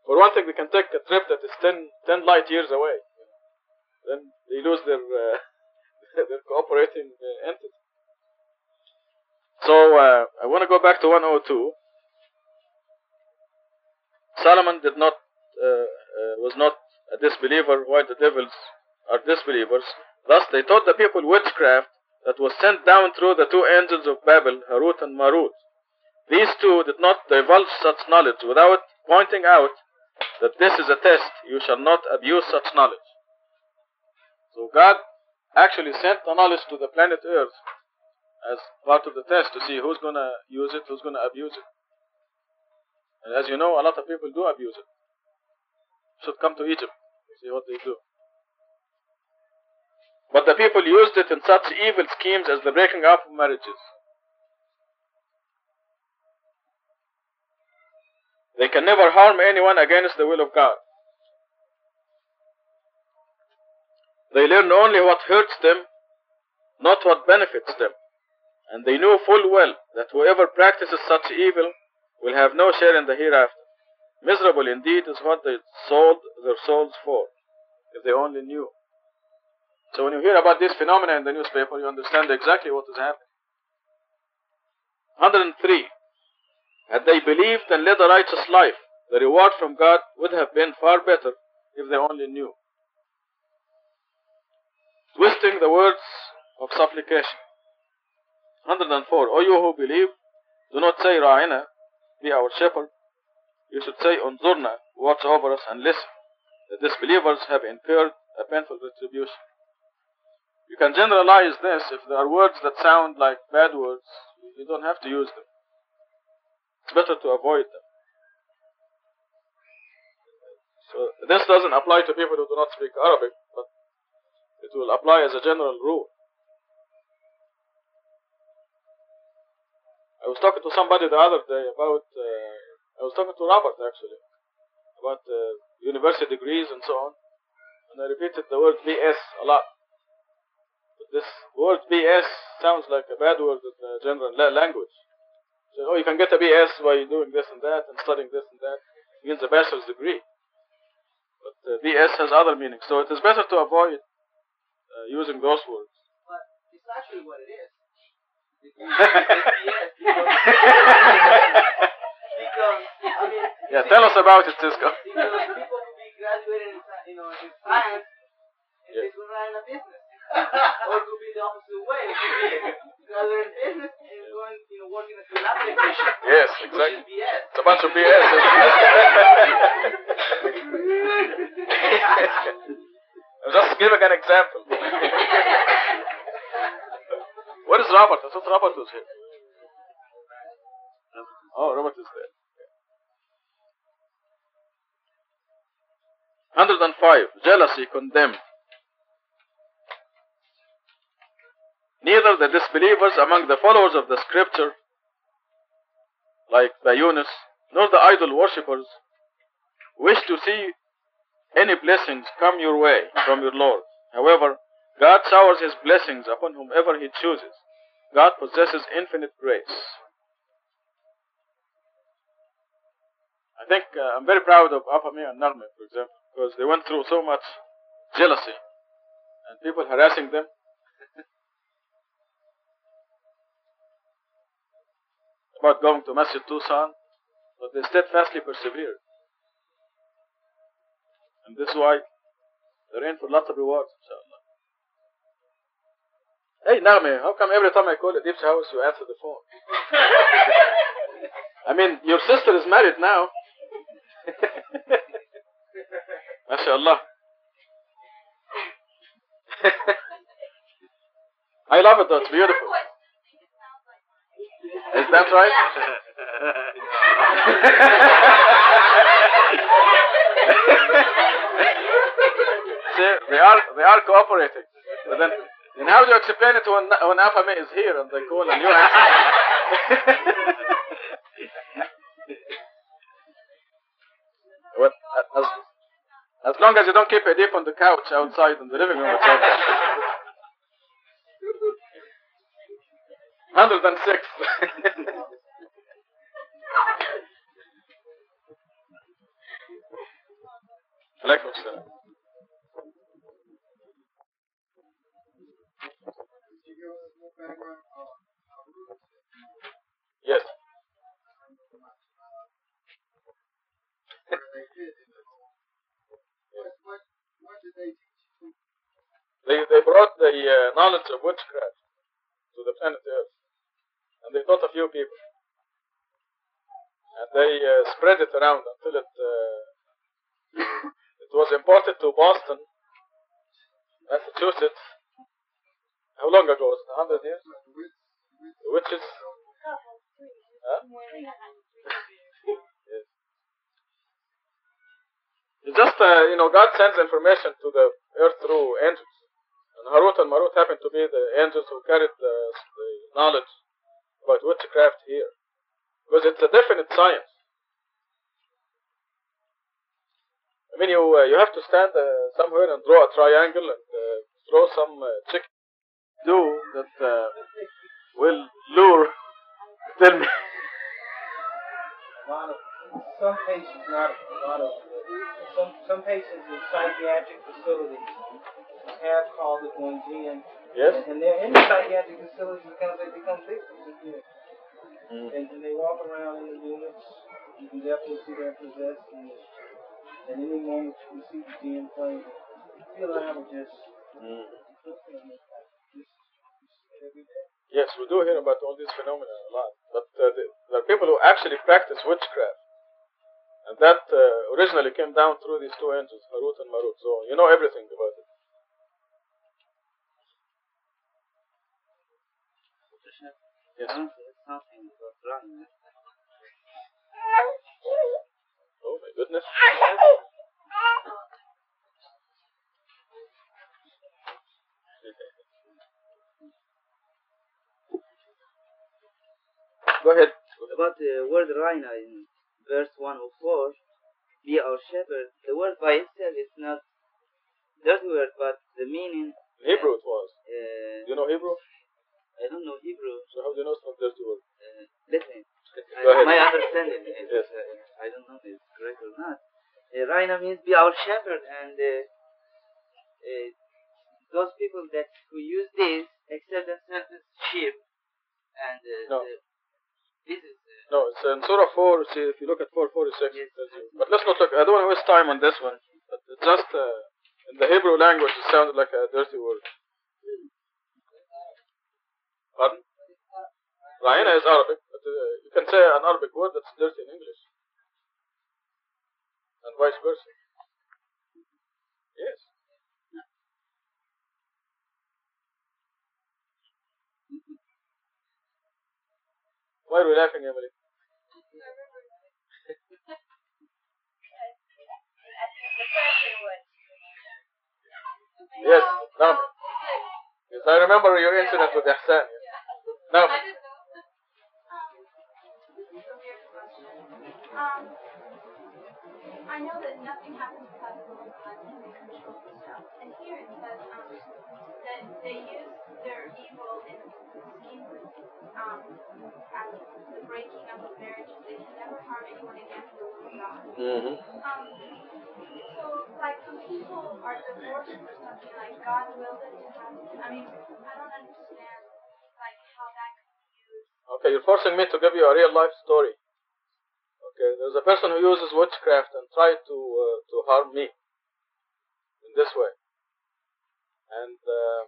[SPEAKER 1] For one thing, they can take a trip that is 10, 10 light years away. Then they lose their uh, their cooperating uh, entity. So uh, I want to go back to 102. Solomon did not uh, uh, was not a disbeliever, while the devils are disbelievers. Thus, they taught the people witchcraft that was sent down through the two angels of Babel, Harut and Marut. These two did not divulge such knowledge without pointing out that this is a test. You shall not abuse such knowledge. So God actually sent the knowledge to the planet Earth as part of the test to see who's going to use it, who's going to abuse it. And as you know, a lot of people do abuse it. Should come to Egypt, see what they do. But the people used it in such evil schemes as the breaking up of marriages. They can never harm anyone against the will of God. They learn only what hurts them, not what benefits them. And they knew full well that whoever practices such evil will have no share in the hereafter. Miserable indeed is what they sold their souls for, if they only knew. So when you hear about this phenomena in the newspaper, you understand exactly what is happening. 103. Had they believed and led a righteous life, the reward from God would have been far better if they only knew. Twisting the words of supplication. 104. O you who believe, do not say Ra'ina, be our shepherd. You should say Unzurna, watch over us and listen. The disbelievers have incurred a painful retribution. You can generalize this if there are words that sound like bad words, you don't have to use them. It's better to avoid them. So this doesn't apply to people who do not speak Arabic, but it will apply as a general rule. I was talking to somebody the other day about, uh, I was talking to Robert actually, about uh, university degrees and so on, and I repeated the word BS a lot. But this word BS sounds like a bad word in the general la- language. So, oh, you can get a BS by doing this and that and studying this and that. It means a bachelor's degree. But uh, BS has other meanings, so it is better to avoid uh, using those words.
[SPEAKER 2] But it's actually what it is.
[SPEAKER 1] Yeah, tell us about it, Cisco.
[SPEAKER 2] people graduating in, you know, in science and
[SPEAKER 1] Yeah.
[SPEAKER 2] could run a business, or it could be the opposite way. It could be graduating in business and going, you know, working as a lab technician.
[SPEAKER 1] Yes, exactly.
[SPEAKER 2] BS.
[SPEAKER 1] It's a bunch of BS. Just giving an example. What is Robert? I thought Robert was here. Oh, Robert is there. 105. Jealousy condemned. Neither the disbelievers among the followers of the scripture, like Ba-Yunus, nor the idol worshippers, wish to see any blessings come your way from your Lord. However, God showers his blessings upon whomever he chooses. God possesses infinite grace. I think uh, I'm very proud of Apame and Narme, for example, because they went through so much jealousy and people harassing them. about going to Masjid Tucson, but they steadfastly persevered. And this is why they're in for lots of rewards, inshallah. Hey, Narme, how come every time I call Adib's house, you answer the phone? I mean, your sister is married now. MashaAllah. I love it though, it's beautiful. Is that right? See, they are they are cooperating. But then, and how do you explain it when, when Afame is here and they call a you? well, as, as long as you don't keep Adib on the couch outside in the living room, it's okay. 106. عليكم السلام Yes. They they brought the uh, knowledge of witchcraft to the planet Earth, and they taught a few people, and they uh, spread it around until it uh, it was imported to Boston, Massachusetts. How long ago? Was it? hundred years? The witches. Huh? Yes. It's just uh, you know God sends information to the earth through angels. And Harut and Marut happen to be the angels who carried the, the knowledge about witchcraft here. Because it's a definite science. I mean, you uh, you have to stand uh, somewhere and draw a triangle and uh, throw some uh, chicken do that uh, will lure. Tell me.
[SPEAKER 2] A lot of some patients, not a lot of some some patients in psychiatric facilities have called it one jinn,
[SPEAKER 1] Yes.
[SPEAKER 2] and they're in the psychiatric facilities because they become victims of it.
[SPEAKER 1] Mm.
[SPEAKER 2] And, and they walk around in the units. You can definitely see they're possessed, and at any moment you can see the jinn playing. You feel liable just
[SPEAKER 1] Mm. Yes, we do hear about all these phenomena a lot, but uh, the, there are people who actually practice witchcraft, and that uh, originally came down through these two angels, Harut and Marut. So you know everything about it. Yes. Oh my goodness. Go ahead.
[SPEAKER 4] About the word Raina in verse 104, be our shepherd. The word by itself is not dirty word, but the meaning.
[SPEAKER 1] In Hebrew it was.
[SPEAKER 4] Uh,
[SPEAKER 1] Do you know Hebrew?
[SPEAKER 4] I don't know Hebrew.
[SPEAKER 1] So how do you know it's not dirty word?
[SPEAKER 4] Uh, listen,
[SPEAKER 1] ahead.
[SPEAKER 4] my understanding is
[SPEAKER 1] Yes.
[SPEAKER 4] uh, I don't know if it's correct or not. Uh, Raina means be our shepherd, and uh, uh, those people that who use this accept themselves as sheep, and uh,
[SPEAKER 1] No.
[SPEAKER 4] the, this is uh,
[SPEAKER 1] No, it's in Surah 4. See, if you look at 446,
[SPEAKER 4] Yes.
[SPEAKER 1] it tells you. But let's not look. I don't want to waste time on this one. But it's just uh, in the Hebrew language, it sounded like a dirty word. Pardon? Raina is Arabic, but uh, you can say an Arabic word that's dirty in English, and vice versa. Yes. Why are we laughing, Emily? Yes, now. Yes, I remember your incident with Ihsan. Now,
[SPEAKER 5] Um, I know that nothing happens without the will of God and they control the stuff. And here it says um, that they use their evil in scheme um, as the breaking up of marriages. They can never harm anyone against the will of God.
[SPEAKER 1] hmm
[SPEAKER 5] Um, so, like, some people are divorced or something, like, God willed it to happen. I mean, I don't understand, like, how that could be used.
[SPEAKER 1] Okay, you're forcing me to give you a real life story. Okay, there's a person who uses witchcraft and tried to uh, to harm me in this way, and uh,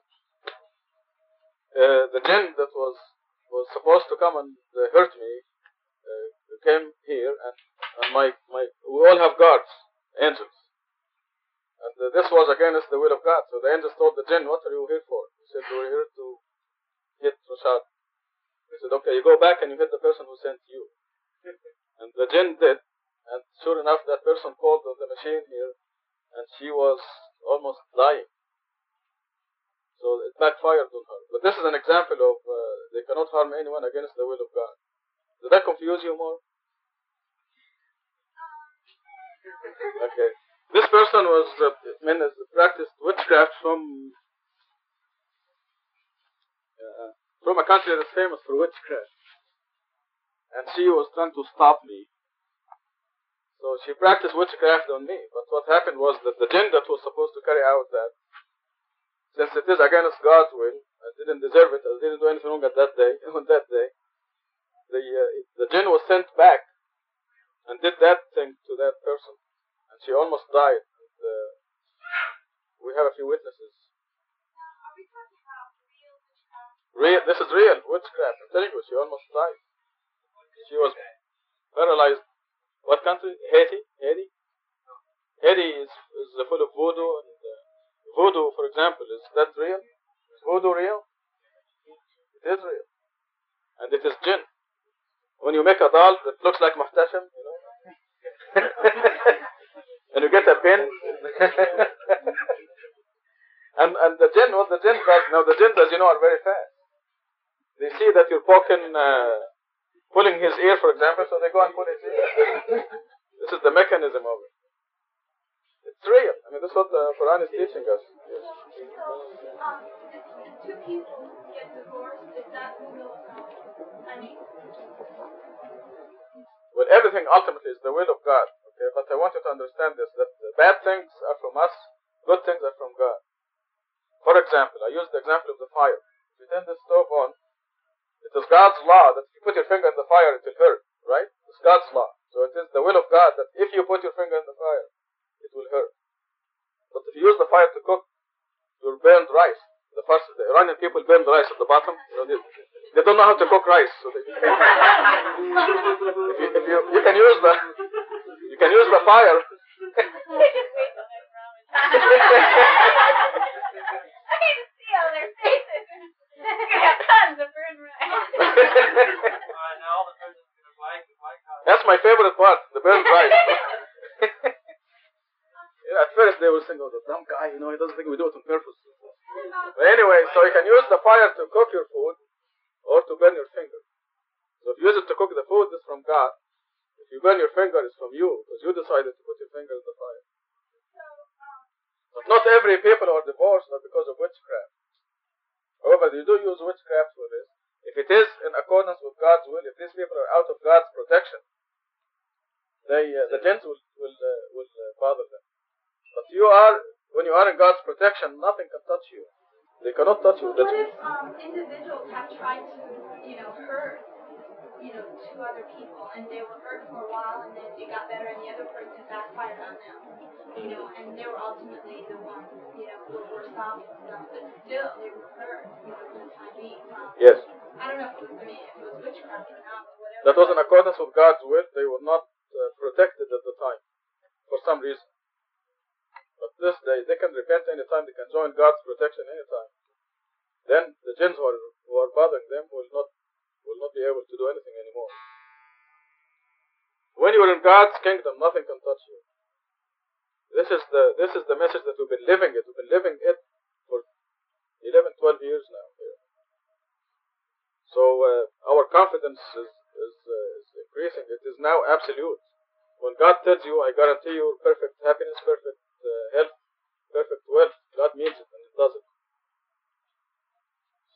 [SPEAKER 1] uh, the jinn that was was supposed to come and uh, hurt me uh, came here, and, and my my we all have guards, angels, and uh, this was against the will of God. So the angels told the jinn, "What are you here for?" He said, "We're here to hit Rashad." He said, "Okay, you go back and you hit the person who sent you." And the jinn did, and sure enough, that person called on the machine here, and she was almost dying. So it backfired on her. But this is an example of uh, they cannot harm anyone against the will of God. Did that confuse you more? Okay. This person was, uh, meant as practiced witchcraft from uh, from a country that's famous for witchcraft. And she was trying to stop me. So she practiced witchcraft on me. But what happened was that the jinn that was supposed to carry out that, since it is against God's will, I didn't deserve it, I didn't do anything wrong at that day, on that day, the, uh, the jinn was sent back and did that thing to that person. And she almost died. And, uh, we have a few witnesses.
[SPEAKER 5] Are we talking about real witchcraft?
[SPEAKER 1] Real, this is real witchcraft. I'm telling you, she almost died. She was paralyzed. What country? Haiti? Haiti? Haiti is, is full of voodoo. And uh, voodoo, for example, is that real? Is voodoo real? It is real. And it is jinn. When you make a doll that looks like muhtasham, you know, and you get a pin, and and the jinn, what the jinn does now, the jinn, as you know, are very fast. They see that you're poking, uh, pulling his ear, for example, so they go and pull his ear. this is the mechanism of it. It's real. I mean, this is what the Quran is teaching us. Yes.
[SPEAKER 5] So, if two people get divorced, is that the will of God? I mean,
[SPEAKER 1] Well, everything ultimately is the will of God. Okay, but I want you to understand this: that the bad things are from us, good things are from God. For example, I use the example of the fire. If you turn the stove on, it is God's law that if you put your finger in the fire, it will hurt. Right? It's God's law. So it is the will of God that if you put your finger in the fire, it will hurt. But if you use the fire to cook your burned rice, the first the Iranian people burn the rice at the bottom. You know, they, they don't know how to cook rice, so if you, if you, you can use the you can use the fire.
[SPEAKER 5] I can see on their faces. They're tons of burned rice.
[SPEAKER 2] Now all the person's gonna like like how
[SPEAKER 1] That's my favorite part, the burned rice. Yeah, at first they will think, oh, the dumb guy, you know, he doesn't think we do it on purpose. But anyway, so you can use the fire to cook your food or to burn your finger. So if you use it to cook the food, it's from God. If you burn your finger, it's from you, because you decided to put your finger in the fire. But not every people who are divorced are because of witchcraft. However, they do use witchcraft for this. If it is in accordance with God's will, if these people are out of God's protection, they, uh, the jinns will, will, uh, will uh, bother them. But you are, when you are in God's protection, nothing can touch you. They cannot touch you.
[SPEAKER 5] What if um, individuals have tried to, you know, hurt, you know, two other people, and they were hurt for a while, and then it got better, and the other person backfired on them, you know, and they were ultimately the ones, you know, who were soft and stuff, but still they were hurt,
[SPEAKER 1] yes.
[SPEAKER 5] I don't know if it was, I mean, it was witchcraft or not, whatever.
[SPEAKER 1] That was in accordance with God's will. They were not uh, protected at the time for some reason. But this day, they can repent anytime. They can join God's protection anytime. Then the jinns who are, who are bothering them will not will not be able to do anything anymore. When you are in God's kingdom, nothing can touch you. This is the this is the message that we've been living it. We've been living it for 11, 12 years now. So uh, our confidence is is, uh, is increasing. It is now absolute. When God tells you, "I guarantee you perfect happiness, perfect uh, health, perfect wealth," God means it, and it does it.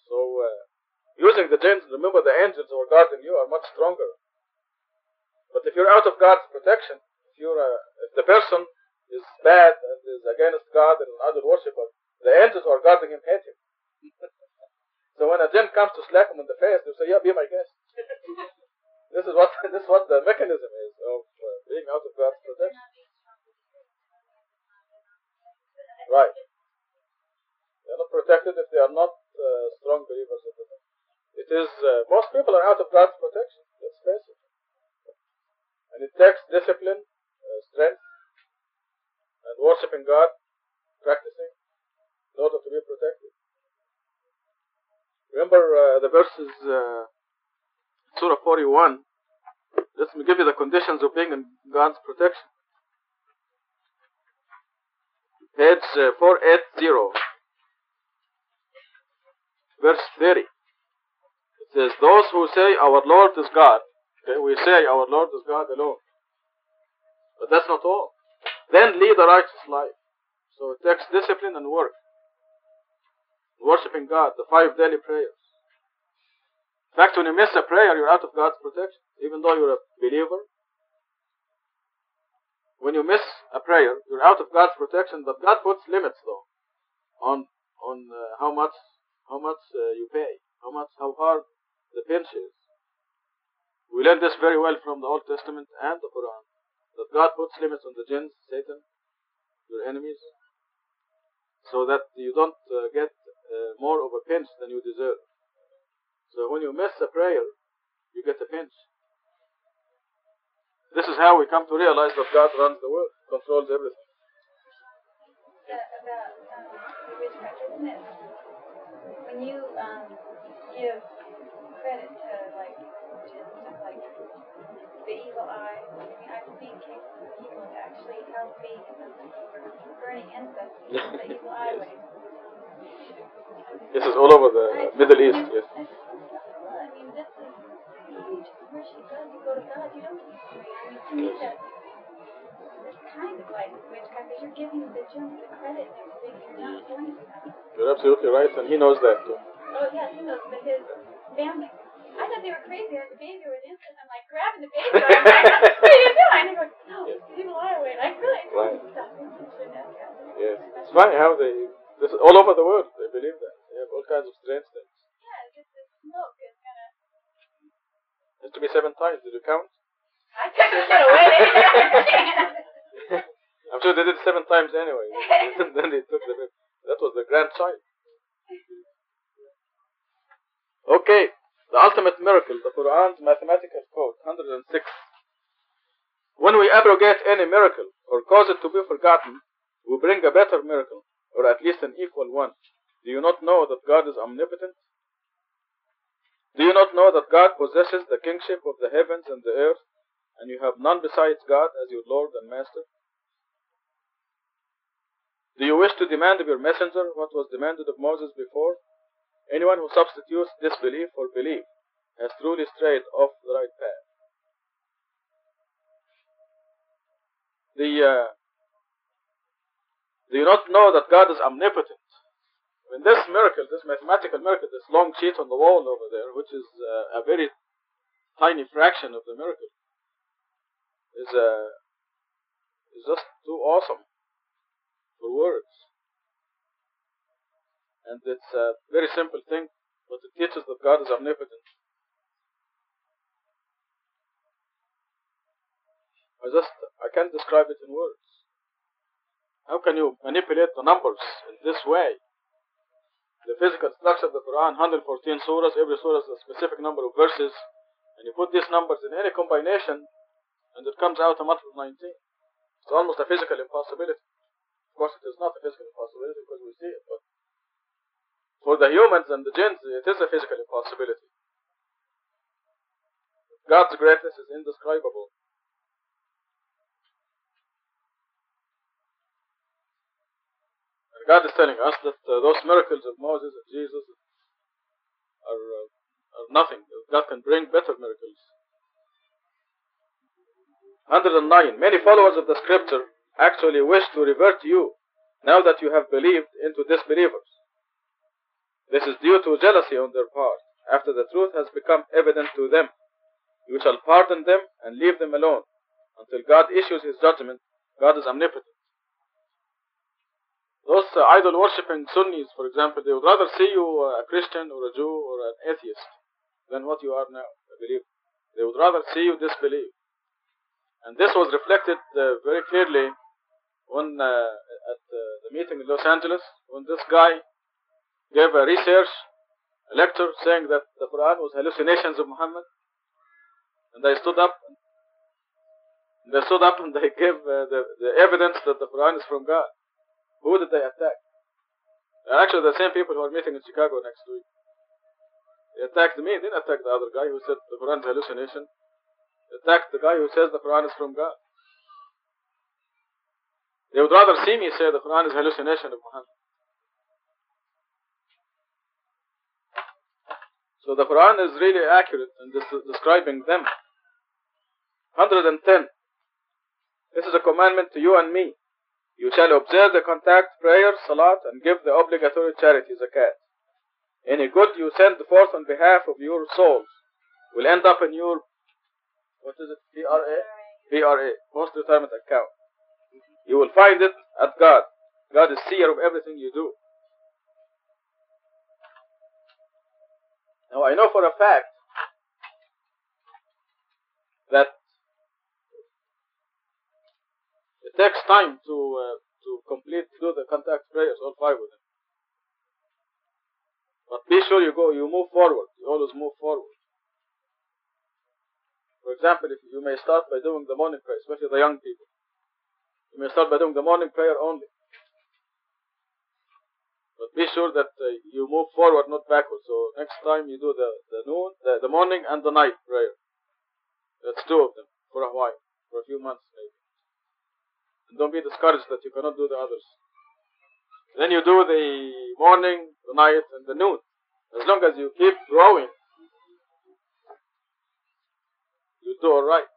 [SPEAKER 1] So using the jinns, remember the angels who are guarding you are much stronger. But if you're out of God's protection, if you're if the person is bad and is against God and another worshipper, the angels who are guarding him hate him. So when a jinn comes to slap him in the face, they say, "Yeah, be my guest." this is what this is what the mechanism is of uh, being out of God's protection. Right. They are not protected if they are not uh, strong believers of the time. It is uh, most people are out of God's protection. Let's face it. And it takes discipline, uh, strength, and worshiping God, practicing, in order to be protected. Remember uh, the verses, uh, Surah 41. Let me give you the conditions of being in God's protection. Page uh, 480, verse 30. It says, Those who say, Our Lord is God, okay, we say, Our Lord is God alone. But that's not all. Then lead a righteous life. So it takes discipline and work. Worshipping God, the five daily prayers. In fact, when you miss a prayer, you're out of God's protection, even though you're a believer. When you miss a prayer, you're out of God's protection, but God puts limits though on on uh, how much how much uh, you pay, how much how hard the pinch is. We learn this very well from the Old Testament and the Quran that God puts limits on the jinn, Satan, your enemies, so that you don't uh, get uh, more of a pinch than you deserve. So when you miss a prayer, you get a pinch. This is how we come to realize that God runs the world, controls everything.
[SPEAKER 5] the, about um, the witchcraft. When you um, give credit to like to stuff like the evil eye, I mean, I've seen cases of people actually helping burning incense with the evil eye ways.
[SPEAKER 1] This is all over the Middle East. Yes.
[SPEAKER 5] I mean, this is you just worship God. You go to God. You don't keep praying. I mean, to me, that it's kind of like witchcraft. Because you're giving the jinn the credit and. You're not doing stuff.
[SPEAKER 1] You're absolutely right, and he knows that too.
[SPEAKER 5] Oh yeah, he knows, but his family. I thought they were crazy. As a baby with infants, I'm like grabbing the baby. I'm like, what are you doing? And he goes, no, leave him lie away. Like really?
[SPEAKER 1] Right.
[SPEAKER 5] Stop infants shouldn't have that.
[SPEAKER 1] Yes. It's funny how they, this is all over the world, they believe that. They have all kinds of strange things.
[SPEAKER 5] Yeah, because the smoke is gonna.
[SPEAKER 1] It has to be seven times. Did you count?
[SPEAKER 5] I took shit away.
[SPEAKER 1] I'm sure they did it seven times anyway. and then they took the That was the grandchild. Okay. The ultimate miracle, the Quran's mathematical code, 106. When we abrogate any miracle or cause it to be forgotten, we bring a better miracle, or at least an equal one. Do you not know that God is omnipotent? Do you not know that God possesses the kingship of the heavens and the earth, and you have none besides God as your Lord and Master? Do you wish to demand of your messenger what was demanded of Moses before? Anyone who substitutes disbelief for belief has truly strayed off the right path. The, uh, do you not know that God is omnipotent? I mean, this miracle, this mathematical miracle, this long sheet on the wall over there, which is uh, a very tiny fraction of the miracle, is, uh, is just too awesome for words. And it's a very simple thing, but it teaches that God is omnipotent. I just, I can't describe it in words. How can you manipulate the numbers in this way? The physical structure of the Quran, 114 surahs, every surah has a specific number of verses, and you put these numbers in any combination, and it comes out a multiple of 19. It's almost a physical impossibility. Of course, it is not a physical impossibility because we see it, but for the humans and the jinns, it is a physical impossibility. God's greatness is indescribable. God is telling us that uh, those miracles of Moses and Jesus are, uh, are nothing. God can bring better miracles. 109. Many followers of the scripture actually wish to revert you now that you have believed into disbelievers. This is due to jealousy on their part. After the truth has become evident to them, you shall pardon them and leave them alone until God issues his judgment. God is omnipotent. Those uh, idol worshipping Sunnis, for example, they would rather see you uh, a Christian or a Jew or an atheist than what you are now, a believer. They would rather see you disbelieve. And this was reflected uh, very clearly when uh, at uh, the meeting in Los Angeles, when this guy gave a research, a lecture saying that the Quran was hallucinations of Muhammad. And they stood up, they stood up and they gave uh, the, the evidence that the Quran is from God. Who did they attack? They're actually the same people who are meeting in Chicago next week. They attacked me, didn't attack the other guy who said the Quran is hallucination. They attacked the guy who says the Quran is from God. They would rather see me say the Quran is hallucination of Muhammad. So the Quran is really accurate in des- describing them. 110. This is a commandment to you and me. You shall observe the contact prayer, salat, and give the obligatory charity, zakat. Any good you send forth on behalf of your souls will end up in your, what is it, PRA? PRA, post retirement account. You will find it at God. God is seer of everything you do. Now I know for a fact that it takes time to uh, to complete do the contact prayers, all five of them. But be sure you go, you move forward. You always move forward. For example, if you may start by doing the morning prayer, especially the young people. You may start by doing the morning prayer only. But be sure that uh, you move forward, not backward. So next time you do the, the noon, the, the morning and the night prayer. That's two of them for a while, for a few months maybe. Don't be discouraged that you cannot do the others. Then you do the morning, the night, and the noon. As long as you keep growing, you do alright.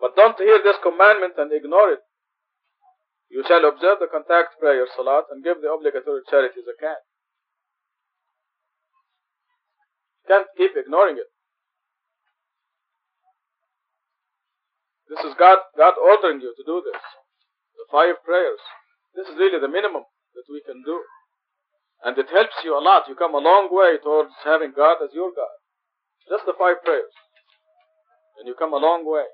[SPEAKER 1] But don't hear this commandment and ignore it. You shall observe the contact prayer, salat, and give the obligatory charity, zakat. You can't keep ignoring it. This is God, God ordering you to do this. The five prayers. This is really the minimum that we can do. And it helps you a lot. You come a long way towards having God as your God. Just the five prayers. And you come a long way.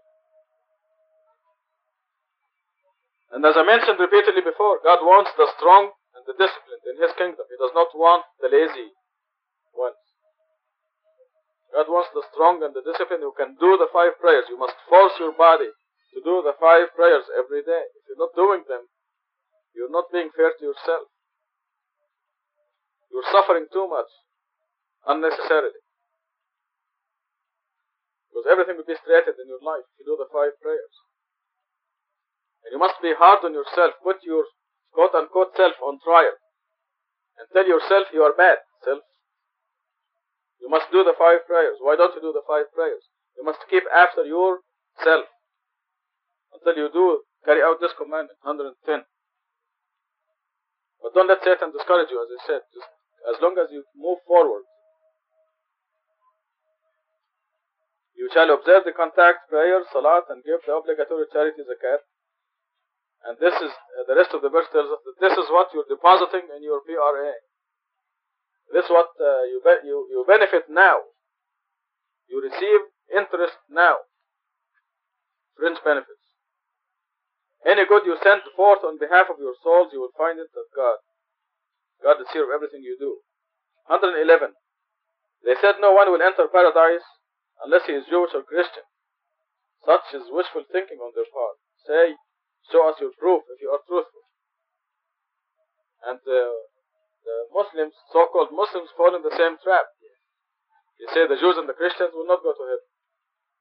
[SPEAKER 1] And as I mentioned repeatedly before, God wants the strong and the disciplined in His kingdom. He does not want the lazy ones. God wants the strong and the disciplined who can do the five prayers. You must force your body to do the five prayers every day. If you're not doing them, you're not being fair to yourself. You're suffering too much unnecessarily. Because everything will be straightened in your life if you do the five prayers. And you must be hard on yourself. Put your quote unquote self on trial. And tell yourself you are bad. You must do the five prayers. Why don't you do the five prayers? You must keep after yourself until you do carry out this commandment, 110. But don't let Satan discourage you, as I said. Just as long as you move forward, you shall observe the contact prayer, salat, and give the obligatory charity zakat. And this is uh, the rest of the verse tells us that this is what you're depositing in your PRA. This is what uh, you, be- you you benefit now. You receive interest now. Fringe benefits. Any good you send forth on behalf of your souls, you will find it at God. God is here of everything you do. 111. They said no one will enter paradise unless he is Jewish or Christian. Such is wishful thinking on their part. Say, show us your proof if you are truthful. And uh, the Muslims, so-called Muslims, fall in the same trap. They say the Jews and the Christians will not go to heaven.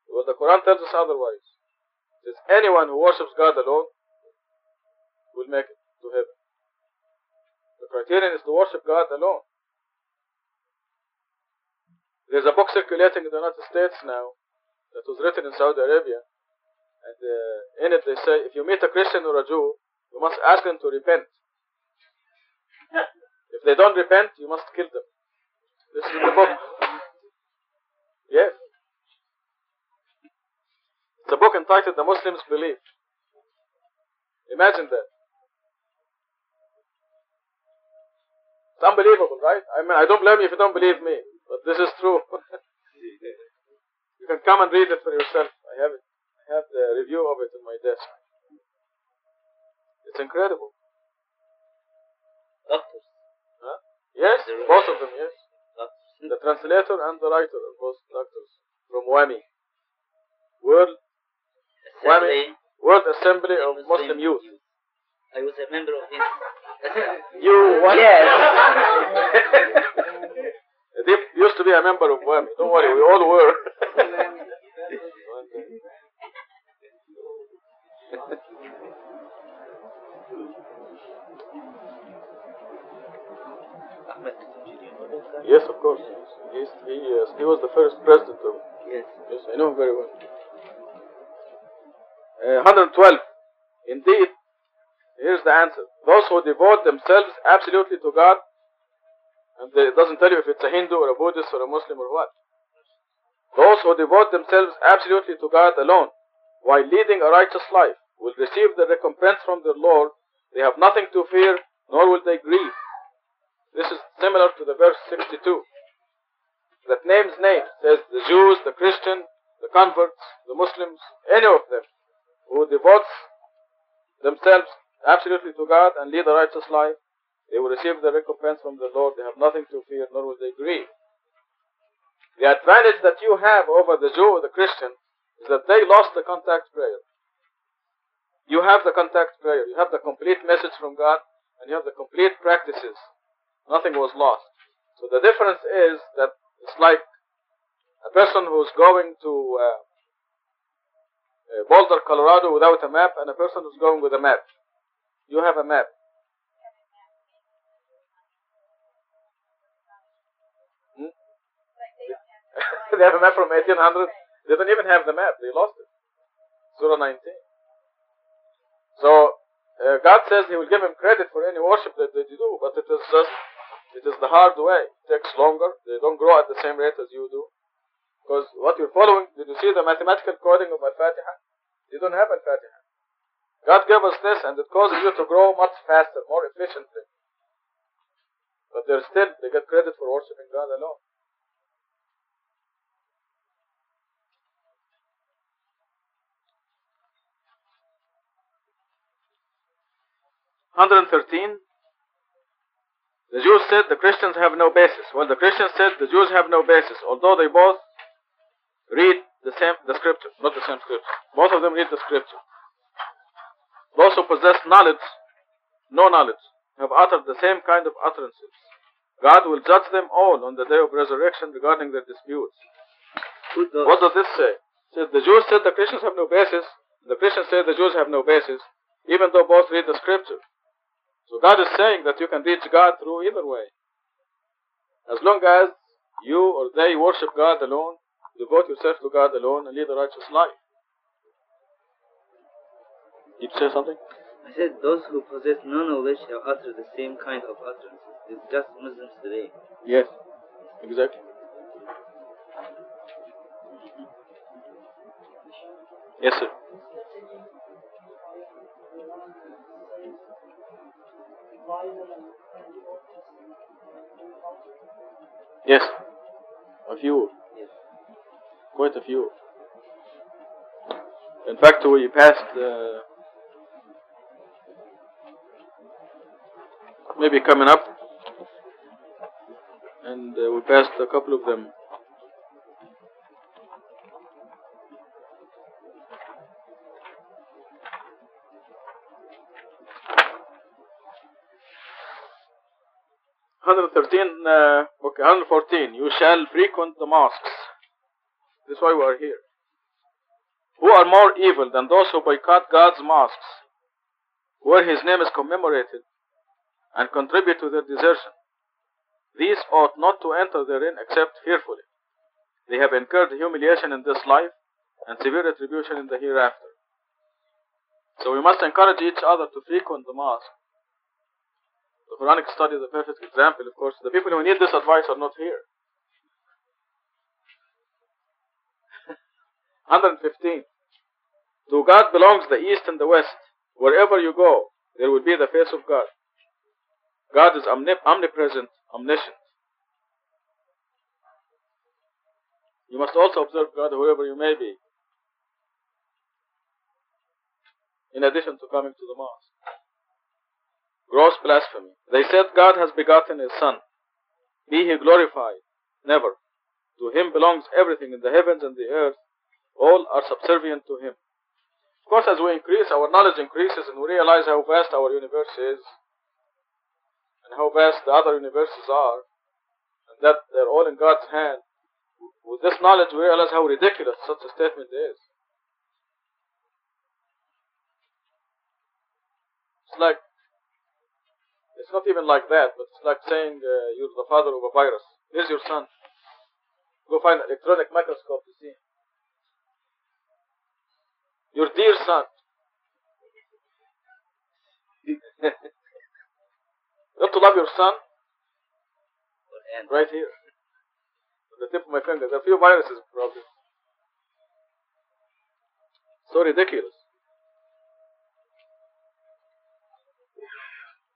[SPEAKER 1] Well, the Quran tells us otherwise. It says anyone who worships God alone will make it to heaven. The criterion is to worship God alone. There's a book circulating in the United States now that was written in Saudi Arabia, and uh, in it they say if you meet a Christian or a Jew, you must ask them to repent. If they don't repent, you must kill them. This is the book. Yes. It's a book entitled The Muslims Believe. Imagine that. It's unbelievable, right? I mean, I don't blame you if you don't believe me, but this is true. you can come and read it for yourself. I have it. I have the review of it in my desk. It's incredible.
[SPEAKER 4] Doctors.
[SPEAKER 1] Yes, both of them, yes. The translator and the writer are both doctors from WAMY. World,
[SPEAKER 4] Assembly
[SPEAKER 1] World Assembly of
[SPEAKER 4] Muslim
[SPEAKER 1] Youth.
[SPEAKER 4] I was a member of his.
[SPEAKER 1] You what?
[SPEAKER 4] Yes.
[SPEAKER 1] They used to be a member of WAMY. Don't worry, we all were.
[SPEAKER 4] Ahmed Totonji, you know that guy?
[SPEAKER 1] yes, of course. He's, he, uh, he was the first president of.
[SPEAKER 4] Yes.
[SPEAKER 1] Yes, I know him very well. Uh, 112. Indeed, here's the answer. Those who devote themselves absolutely to God And it doesn't tell you if it's a Hindu or a Buddhist or a Muslim or what. Those who devote themselves absolutely to God alone while leading a righteous life will receive the recompense from their Lord. They have nothing to fear, nor will they grieve. This is similar to the verse 62 that names names, says the Jews, the Christian, the converts, the Muslims, any of them who devotes themselves absolutely to God and lead a righteous life, they will receive the recompense from the Lord. They have nothing to fear, nor will they grieve. The advantage that you have over the Jew or the Christian is that they lost the contact prayer. You have the contact prayer. You have the complete message from God, and you have the complete practices. Nothing was lost. So the difference is that it's like a person who's going to uh, uh, Boulder, Colorado without a map, and a person who's going with a map. You have a map. Hmm? they have a map from 1800. They don't even have the map. They lost it. Surah 19. So uh, God says He will give him credit for any worship that they do, but it is just it is the hard way. It takes longer. They don't grow at the same rate as you do. Because what you're following, did you see the mathematical coding of Al-Fatiha? You don't have Al-Fatiha. God gave us this and it causes you to grow much faster, more efficiently. But they're still, they get credit for worshiping God alone. Hundred and thirteen. The Jews said the Christians have no basis. Well, the Christians said the Jews have no basis, although they both read the same the scripture, not the same scripture. Both of them read the scripture. Those who possess knowledge, no knowledge, have uttered the same kind of utterances. God will judge them all on the day of resurrection regarding their disputes. What does this say? It says the Jews said the Christians have no basis. The Christians say the Jews have no basis, even though both read the scripture. So God is saying that you can reach God through either way. As long as you or they worship God alone, devote yourself to God alone, and lead a righteous life. Did you say something?
[SPEAKER 4] I said those who possess no knowledge have uttered the same kind of utterances. It's just Muslims today.
[SPEAKER 1] Yes, exactly. Yes, sir. Yes, a few.
[SPEAKER 4] Yes.
[SPEAKER 1] Quite a few. In fact, we passed uh, maybe coming up, and uh, we passed a couple of them. Hundred thirteen, uh, okay, hundred fourteen. You shall frequent the mosques. This is why we are here. Who are more evil than those who boycott God's mosques, where His name is commemorated, and contribute to their desertion? These ought not to enter therein except fearfully. They have incurred humiliation in this life and severe retribution in the hereafter. So we must encourage each other to frequent the mosque. The Quranic study is a perfect example, of course. The people who need this advice are not here. 115. To God belongs the east and the west. Wherever you go, there will be the face of God. God is omnip- omnipresent, omniscient. You must also observe God wherever you may be, in addition to coming to the mosque. Gross blasphemy. They said God has begotten His Son. Be He glorified. Never. To Him belongs everything in the heavens and the earth. All are subservient to Him. Of course, as we increase, our knowledge increases and we realize how vast our universe is and how vast the other universes are, and that they're all in God's hand. With this knowledge, we realize how ridiculous such a statement is. It's like, it's not even like that, but it's like saying uh, you're the father of a virus. Here's your son. Go find an electronic microscope to see. Your dear son. you have to love your son. Right here. On the tip of my finger. There are a few viruses probably. So ridiculous.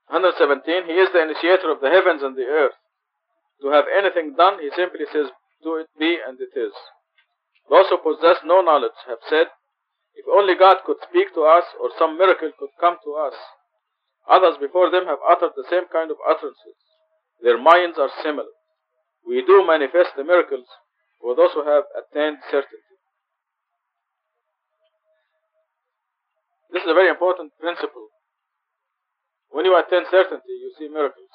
[SPEAKER 1] 117. He is the initiator of the heavens and the earth. To have anything done, he simply says, Do it be, and it is. Those who possess no knowledge have said, If only God could speak to us, or some miracle could come to us. Others before them have uttered the same kind of utterances. Their minds are similar. We do manifest the miracles for those who have attained certainty. This is a very important principle. When you attain certainty, you see miracles.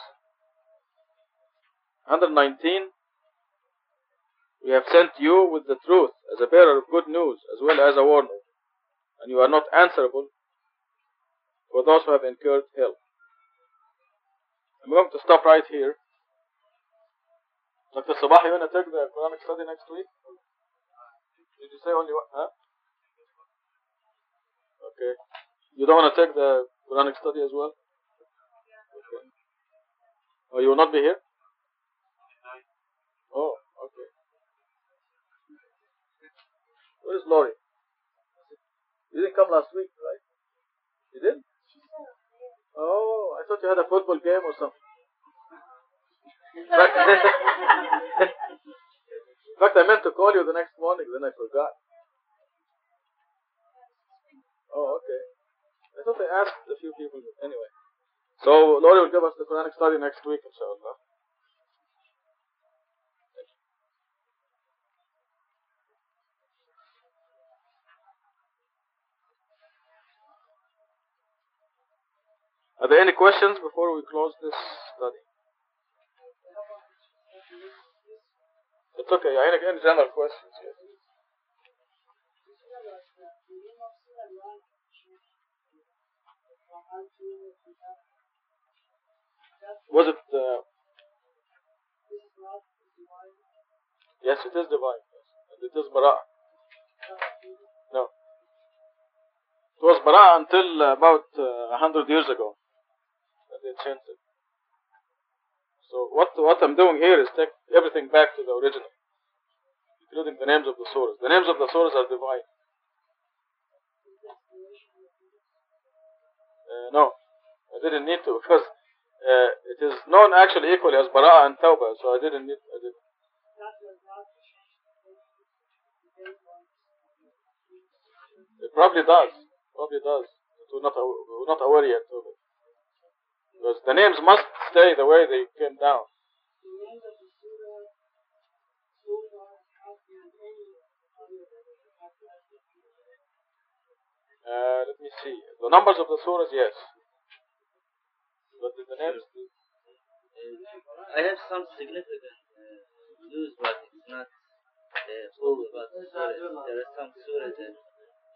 [SPEAKER 1] 119. We have sent you with the truth as a bearer of good news as well as a warner, and you are not answerable for those who have incurred hell. I'm going to stop right here. Dr. Sabah, you want to take the Quranic study next week? Did you say only one? Huh? Okay. You don't want to take the Quranic study as well? Oh, you will not be here? Oh, okay. Where is Laurie? You didn't come last week, right? You didn't? Oh, I thought you had a football game or something. In fact, in fact, I meant to call you the next morning, then I forgot. Oh, okay. I thought I asked a few people. Anyway. So, Laurie will give us the Quranic study next week, inshallah. Are there any questions before we close this study? It's okay. Any, any general questions? Yes. Was it? Uh, yes, it is divine. Yes. And it is bara. No. It was bara until uh, about a hundred years ago. And they changed it. So what what I'm doing here is take everything back to the original, including the names of the surahs. The names of the surahs are divine. Uh, no, I didn't need to because uh, it is known actually equally as Bara'a and Tawbah, so I didn't need. I didn't. It probably does. Probably does. But we're not we're not aware yet of it because the names must stay the way they came down. Uh, let me see. The numbers of the surahs, yes. But the names,
[SPEAKER 4] I have some significant uh, news, but it's not uh, all about the surah. There are some surahs that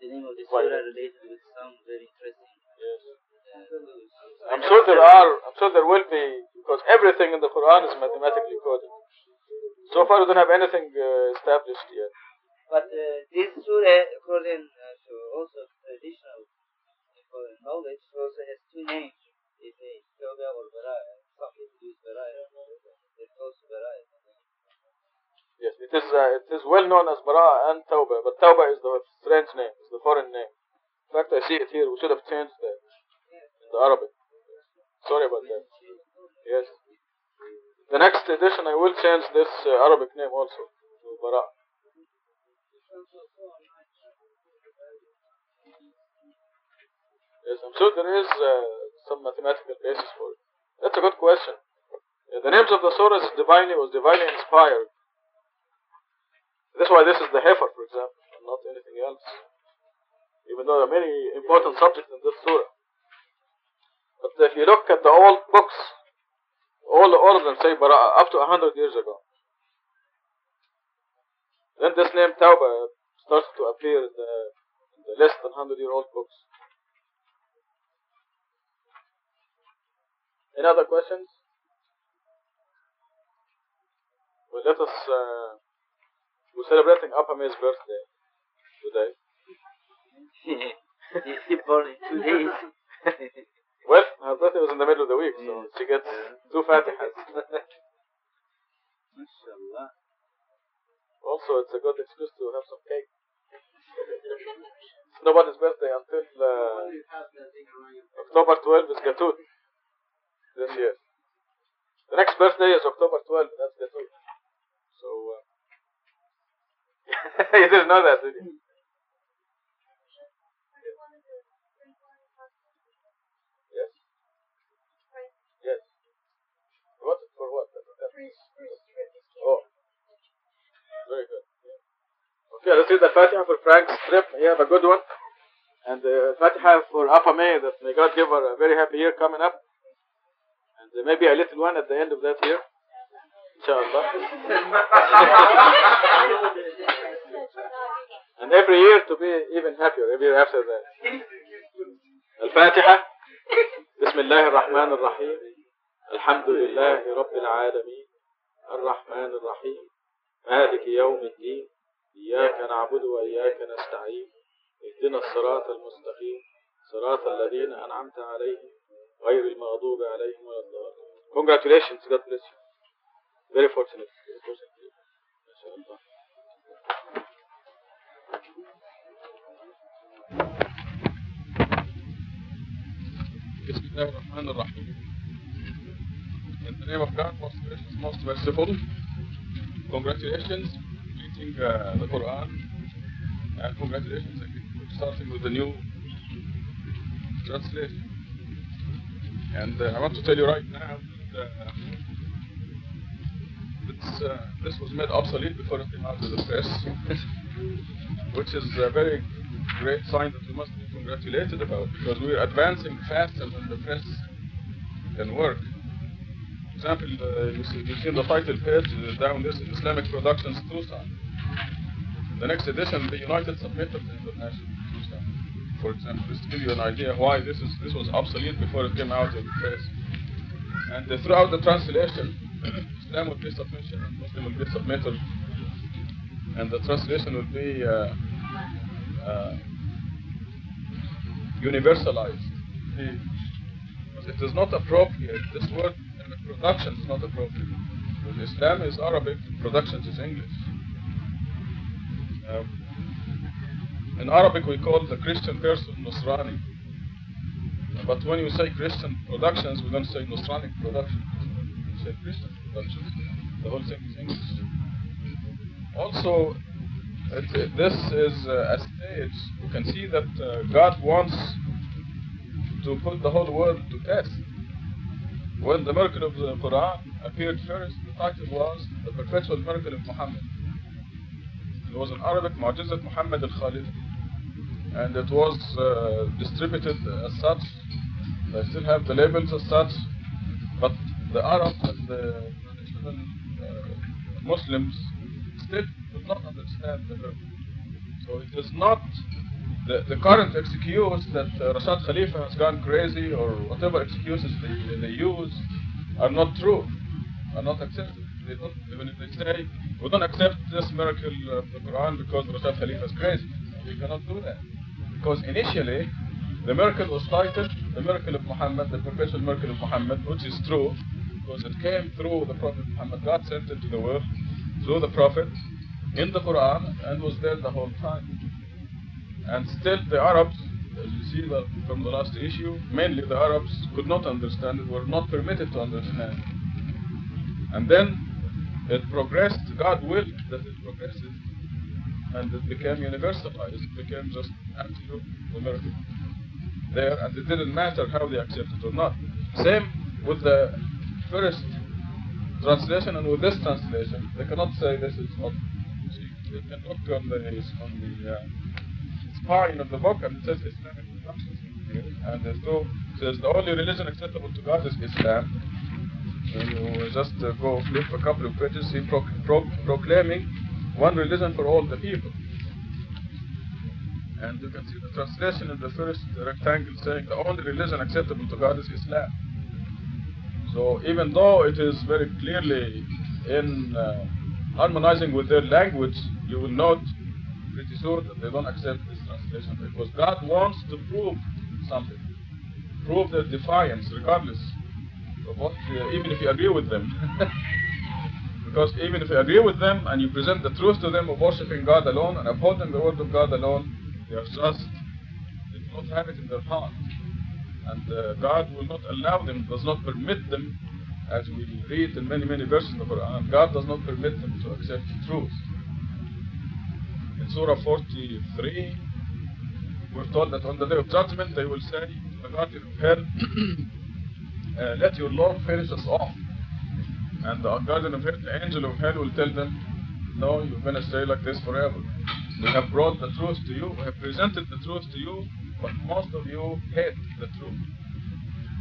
[SPEAKER 4] the name of the surah related with some very interesting
[SPEAKER 1] yes.
[SPEAKER 4] uh, news.
[SPEAKER 1] I'm sure there are. I'm sure there will be because everything in the Quran is mathematically coded. So far, we don't have anything uh, established yet.
[SPEAKER 4] But uh, this surah, according uh, to also traditional uh, knowledge, also has two names. Is.
[SPEAKER 1] Yes, it is. Uh, it is well known as Bara and Tawbah, but Tawbah is the French name. It's the foreign name. In fact, I see it here. We should have changed that in the Arabic. Sorry about that. Yes. The next edition, I will change this uh, Arabic name also to Bara. Yes, I'm sure there is uh, some mathematical basis for it. That's a good question. The names of the surahs divinely was divinely inspired. That's why this is the heifer, for example, and not anything else. Even though there are many important subjects in this surah. But if you look at the old books, all, all of them say Bara up to a hundred years ago. Then this name Tawbah starts to appear in the, in the less than hundred year old books. Any other questions? Well, let us. Uh, we're celebrating Apame's birthday today.
[SPEAKER 4] She's born in two days.
[SPEAKER 1] well, her birthday was in the middle of the week, so mm. she gets two fatihas. Inshallah. Also, it's a good excuse to have some cake. Nobody's birthday until uh, October 12 is Gatut this year. The next birthday is October 12th. That's Gatut. So uh, you didn't know that, did you? Yes. Yes. What for what? Oh, very good. Okay, let's read the Fatiha for Frank's trip. You have a good one. And the Fatiha for Apa May, that may God give her a very happy year coming up. Maybe a little one at the end of that year. Inshallah. and every year to be even happier, every year after that. الفاتحة بسم الله الرحمن الرحيم الحمد لله رب العالمين الرحمن الرحيم مالك يوم الدين إياك نعبد وإياك نستعين اهدنا الصراط المستقيم صراط الذين أنعمت عليهم غير المغضوب عليهم ولا الضالين Congratulations, God bless you. Very fortunate. ما شاء الله. بسم الله الرحمن الرحيم. In the name of God, most gracious, most merciful. Congratulations, completing uh, the Quran, and congratulations again, starting with the new translation. And uh, I want to tell you right now that uh, it's, uh, this was made obsolete before it came out of the press, which is a very great sign that we must be congratulated about because we're advancing faster than the press can work. For example, uh, you see, seen the title page uh, down this Islamic Productions Tucson. The next edition, the United Submitters International. For example, just to give you an idea why this is this was obsolete before it came out the press. And uh, throughout the translation, Islam will be submission and Muslim will be submitter. And the translation will be uh, uh, universalized. It is not appropriate. This word production is not appropriate. Because Islam is Arabic, production is English. Um, in Arabic, we call the Christian person Nusrani. But when you say Christian productions, we don't say Nusrani productions. We say Christian productions. The whole thing is English. Also, it, it- this is uh, a stage. You can see that uh, God wants to put the whole world to test. When the miracle of the Quran appeared first, the title was The Perpetual Miracle of Muhammad. It was in Arabic, Mu'jizat Muhammad al-Khalid. And it was uh, distributed as such. They still have the labels as such. But the Arabs and the traditional uh, Muslims still do not understand the miracle. So it is not the, the current excuse that uh, Rashad Khalifa has gone crazy or whatever excuses they, they use are not true, are not accepted. They don't, even if they say, we don't accept this miracle of the Quran because Rashad Khalifa is crazy. We cannot do that. Because initially, the miracle was titled the miracle of Muhammad, the perpetual miracle of Muhammad, which is true because it came through the Prophet Muhammad. God sent it to the world through the Prophet in the Quran and was there the whole time. And still the Arabs, as you see from the last issue, mainly the Arabs could not understand it, were not permitted to understand. And then it progressed, God willed that it progresses, and it became universalized, it became just absolute miracle there, and it didn't matter how they accept it or not. Same with the first translation and with this translation, they cannot say this is not. They can look on the on the uh, spine of the book and it says Islamic and there's says the only religion acceptable to God is Islam. You just uh, go flip a couple of pages, see pro- pro- proclaiming one religion for all the people. And you can see the translation in the first rectangle saying the only religion acceptable to God is Islam. So even though it is very clearly in uh, harmonizing with their language, you will note pretty soon that they don't accept this translation because God wants to prove something, prove their defiance regardless uh, even if you agree with them. Because even if you agree with them and you present the truth to them of worshiping God alone and upholding the word of God alone, they are just, they do not have it in their heart. And uh, God will not allow them, does not permit them, as we read in many, many verses in the Quran, God does not permit them to accept the truth. In Surah 43, we're told that on the day of judgment they will say to the guardian of uh, let your Lord finish us off. And the guardian of hell, the angel of hell will tell them, no, you're going to stay like this forever. We have brought the truth to you, we have presented the truth to you, but most of you hate the truth.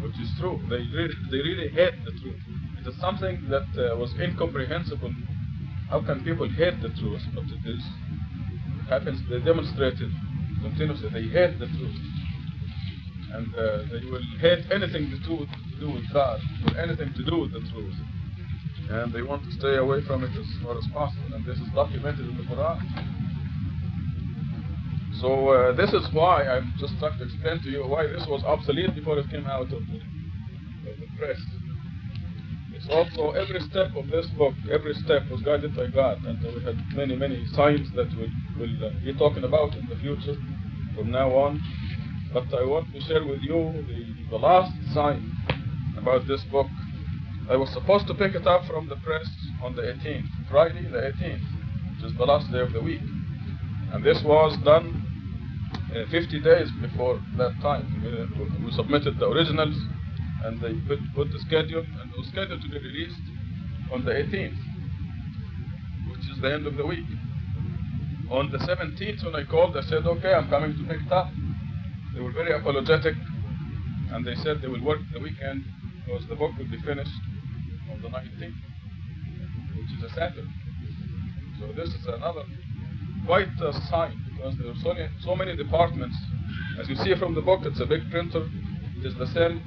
[SPEAKER 1] Which is true. They really, they really hate the truth. It is something that uh, was incomprehensible. How can people hate the truth? But it is. Happens, they demonstrate it continuously. They hate the truth. And uh, they will hate anything to do, to do with God, or anything to do with the truth. And they want to stay away from it as far as possible. And this is documented in the Quran. So uh, this is why I'm just trying to explain to you why this was obsolete before it came out of the, of the press. It's also every step of this book, every step was guided by God, and we had many, many signs that we'll, we'll uh, be talking about in the future from now on. But I want to share with you the, the last sign about this book. I was supposed to pick it up from the press on the 18th, Friday the 18th, which is the last day of the week. And this was done uh, 50 days before that time. We, we submitted the originals and they put, put the schedule and it was scheduled to be released on the 18th, which is the end of the week. On the 17th, when I called, I said, okay, I'm coming to pick it up. They were very apologetic and they said they will work the weekend because the book will be finished on the 19th, which is a Saturday. So this is another quite a sign because there are so many, so many departments. As you see from the book, it's a big printer. It is the same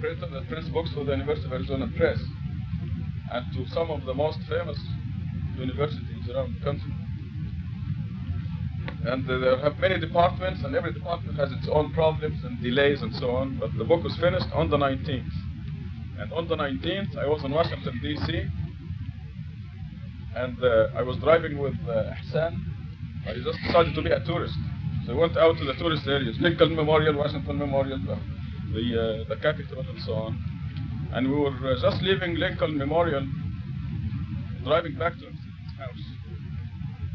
[SPEAKER 1] printer that prints books for the University of Arizona Press and to some of the most famous universities around the country. And uh, they have many departments, and every department has its own problems and delays and so on. But the book was finished on the 19th. And on the 19th, I was in Washington, D.C., and uh, I was driving with uh, Hassan. I just decided to be a tourist. So I went out to the tourist areas, Lincoln Memorial, Washington Memorial, the, the, uh, the Capitol, and so on. And we were uh, just leaving Lincoln Memorial, driving back to his house.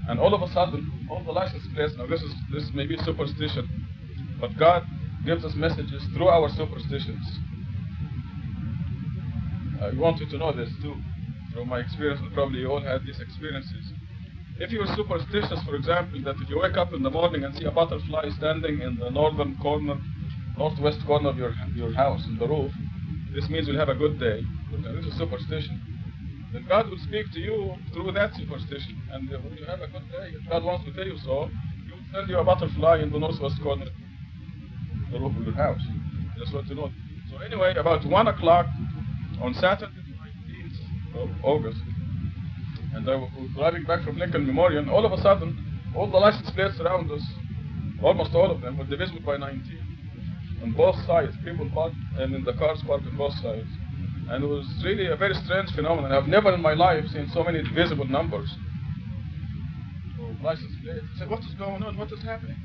[SPEAKER 1] And all of a sudden, all the license plates, now this is, this may be superstition, but God gives us messages through our superstitions. I want you to know this too from my experience, and probably you all had these experiences. If you're superstitious, for example, that if you wake up in the morning and see a butterfly standing in the northern corner, northwest corner of your, your house, in the roof, this means you'll have a good day. This is superstition. Then God will speak to you through that superstition. And uh, when you have a good day, if God wants to tell you so, He will send you a butterfly in the northwest corner, the roof of your house. That's what you know. So anyway, about 1 o'clock on Saturday, the 19th of August. And I was driving back from Lincoln Memorial, and all of a sudden, all the license plates around us, almost all of them, were divisible by 19. On both sides, people parked, and in the cars parked on both sides. And it was really a very strange phenomenon. I've never in my life seen so many divisible numbers. I said, what is going on? What is happening?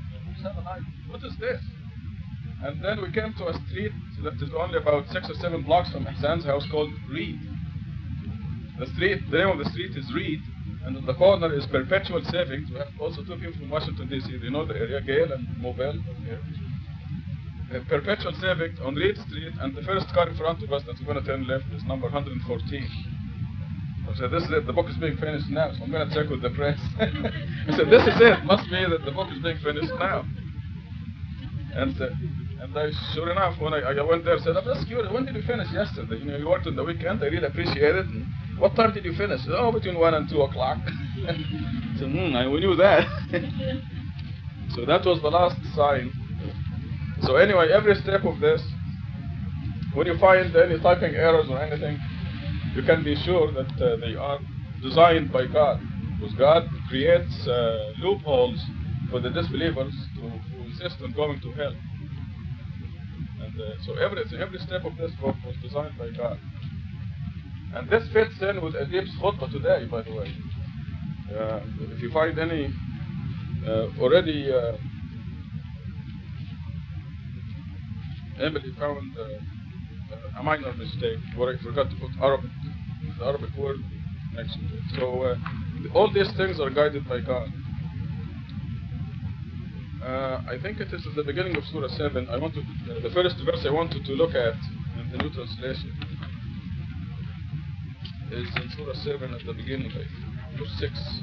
[SPEAKER 1] What is this? And then we came to a street that is only about six or seven blocks from Hassan's house called Reed. The street, the name of the street is Reed, and on the corner is Perpetual Savings. We have also two people from Washington, D.C. They know the area, Gail and Mobile. Uh, Perpetual Savings on Reed Street, and the first car in front of us that's going to turn left is number 114. I said, this is it. The book is being finished now, so I'm going to check with the press. I said, this is it. Must be that the book is being finished now. And uh, and I, sure enough, when I, I went there, I said, I'm just curious, when did you finish yesterday? You know, you worked on the weekend. I really appreciate it. And what time did you finish? Said, oh, between 1 and 2 o'clock. so, hmm, I, we knew that. so that was the last sign. So anyway, every step of this, when you find any typing errors or anything, you can be sure that uh, they are designed by God. Because God creates uh, loopholes for the disbelievers to, insist on going to hell. And uh, so every, every step of this book was designed by God. And this fits in with Adib's khutbah today, by the way. Uh, if you find any uh, already, Emily found uh, a minor mistake where I forgot to put Arabic, the Arabic word next to it. So uh, all these things are guided by God. Uh, I think it is at the beginning of Surah 7. I want to, uh, the first verse I wanted to look at in the New Translation is in Surah 7 at the beginning, or 6,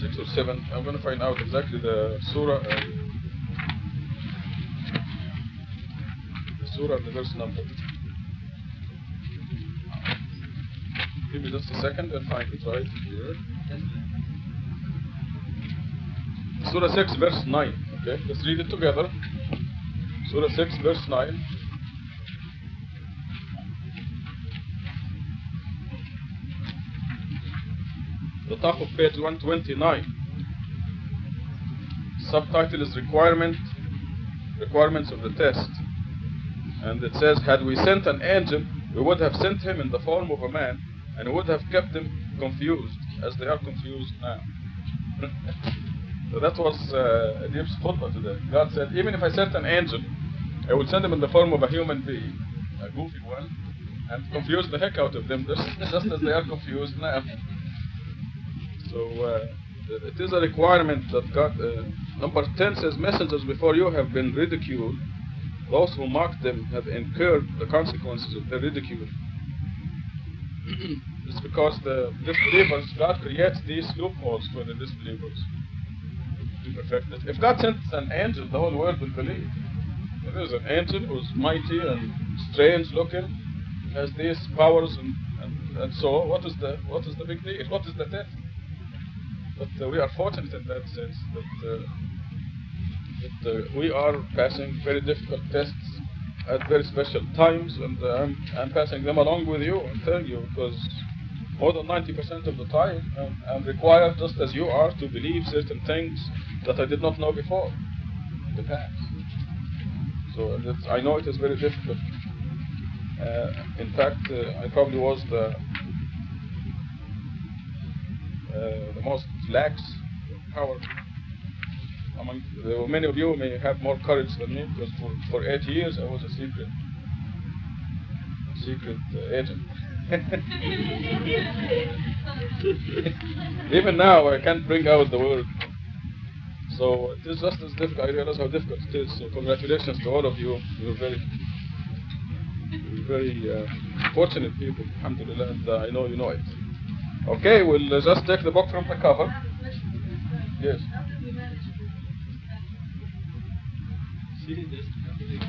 [SPEAKER 1] 6 or 7. I'm going to find out exactly the Surah, uh, the Surah and the verse number. Give me just a second and find it right here. Surah 6, verse 9. Okay, let's read it together. Surah 6, verse 9. The top of page 129. Subtitle is Requirement Requirements of the Test. And it says, Had we sent an angel, we would have sent him in the form of a man, and would have kept them confused, as they are confused now. So that was uh, Adib's khutbah today. God said, even if I sent an angel, I would send him in the form of a human being, a goofy one, and confuse the heck out of them, just, just as they are confused now. So uh, it is a requirement that God. Uh, number 10 says, Messengers before you have been ridiculed. Those who mocked them have incurred the consequences of their ridicule. it's because the disbelievers, God creates these loopholes for the disbelievers to perfect it. If God sent an angel, the whole world will believe. There is an angel who's mighty and strange looking, has these powers and, and, and so what is the what is the big deal? What is the test? But uh, we are fortunate in that sense that, uh, that uh, we are passing very difficult tests at very special times, and uh, I'm, I'm passing them along with you. I'm telling you because more than 90% of the time um, I'm required, just as you are, to believe certain things that I did not know before in the past. So I know it is very difficult. Uh, in fact, uh, I probably was the uh, the most lax among many of you may have more courage than me because for, for eight years I was a secret secret uh, agent. Even now I can't bring out the word so it is just as difficult. I realize how difficult it is. So congratulations to all of you. You're very, you're very uh, fortunate people. Alhamdulillah, and uh, I know you know it. Okay, we'll uh, just take the book from the cover. Yes.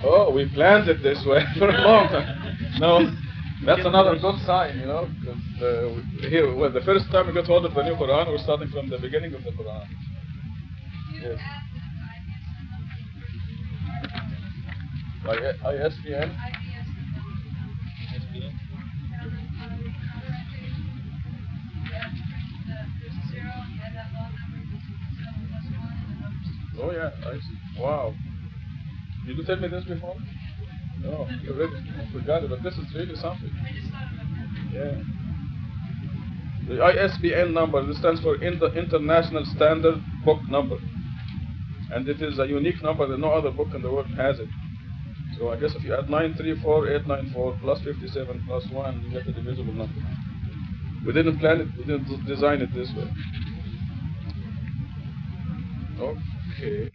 [SPEAKER 1] Oh, we planned it this way for a long time. No, that's another good sign, you know. Because uh, here, well, the first time we got hold of the new Quran, we're starting from the beginning of the Quran. Yes. Like ISBN? Oh yeah, I see. Wow. Did you tell me this before? No, you already forgot it, but this is really something. Yeah. The ISBN number, this stands for Inter International Standard Book Number and it is a unique number that no other book in the world has it. So I guess if you add 934, plus 57 plus 1, you get a divisible number. We didn't plan it, we didn't design it this way. Okay.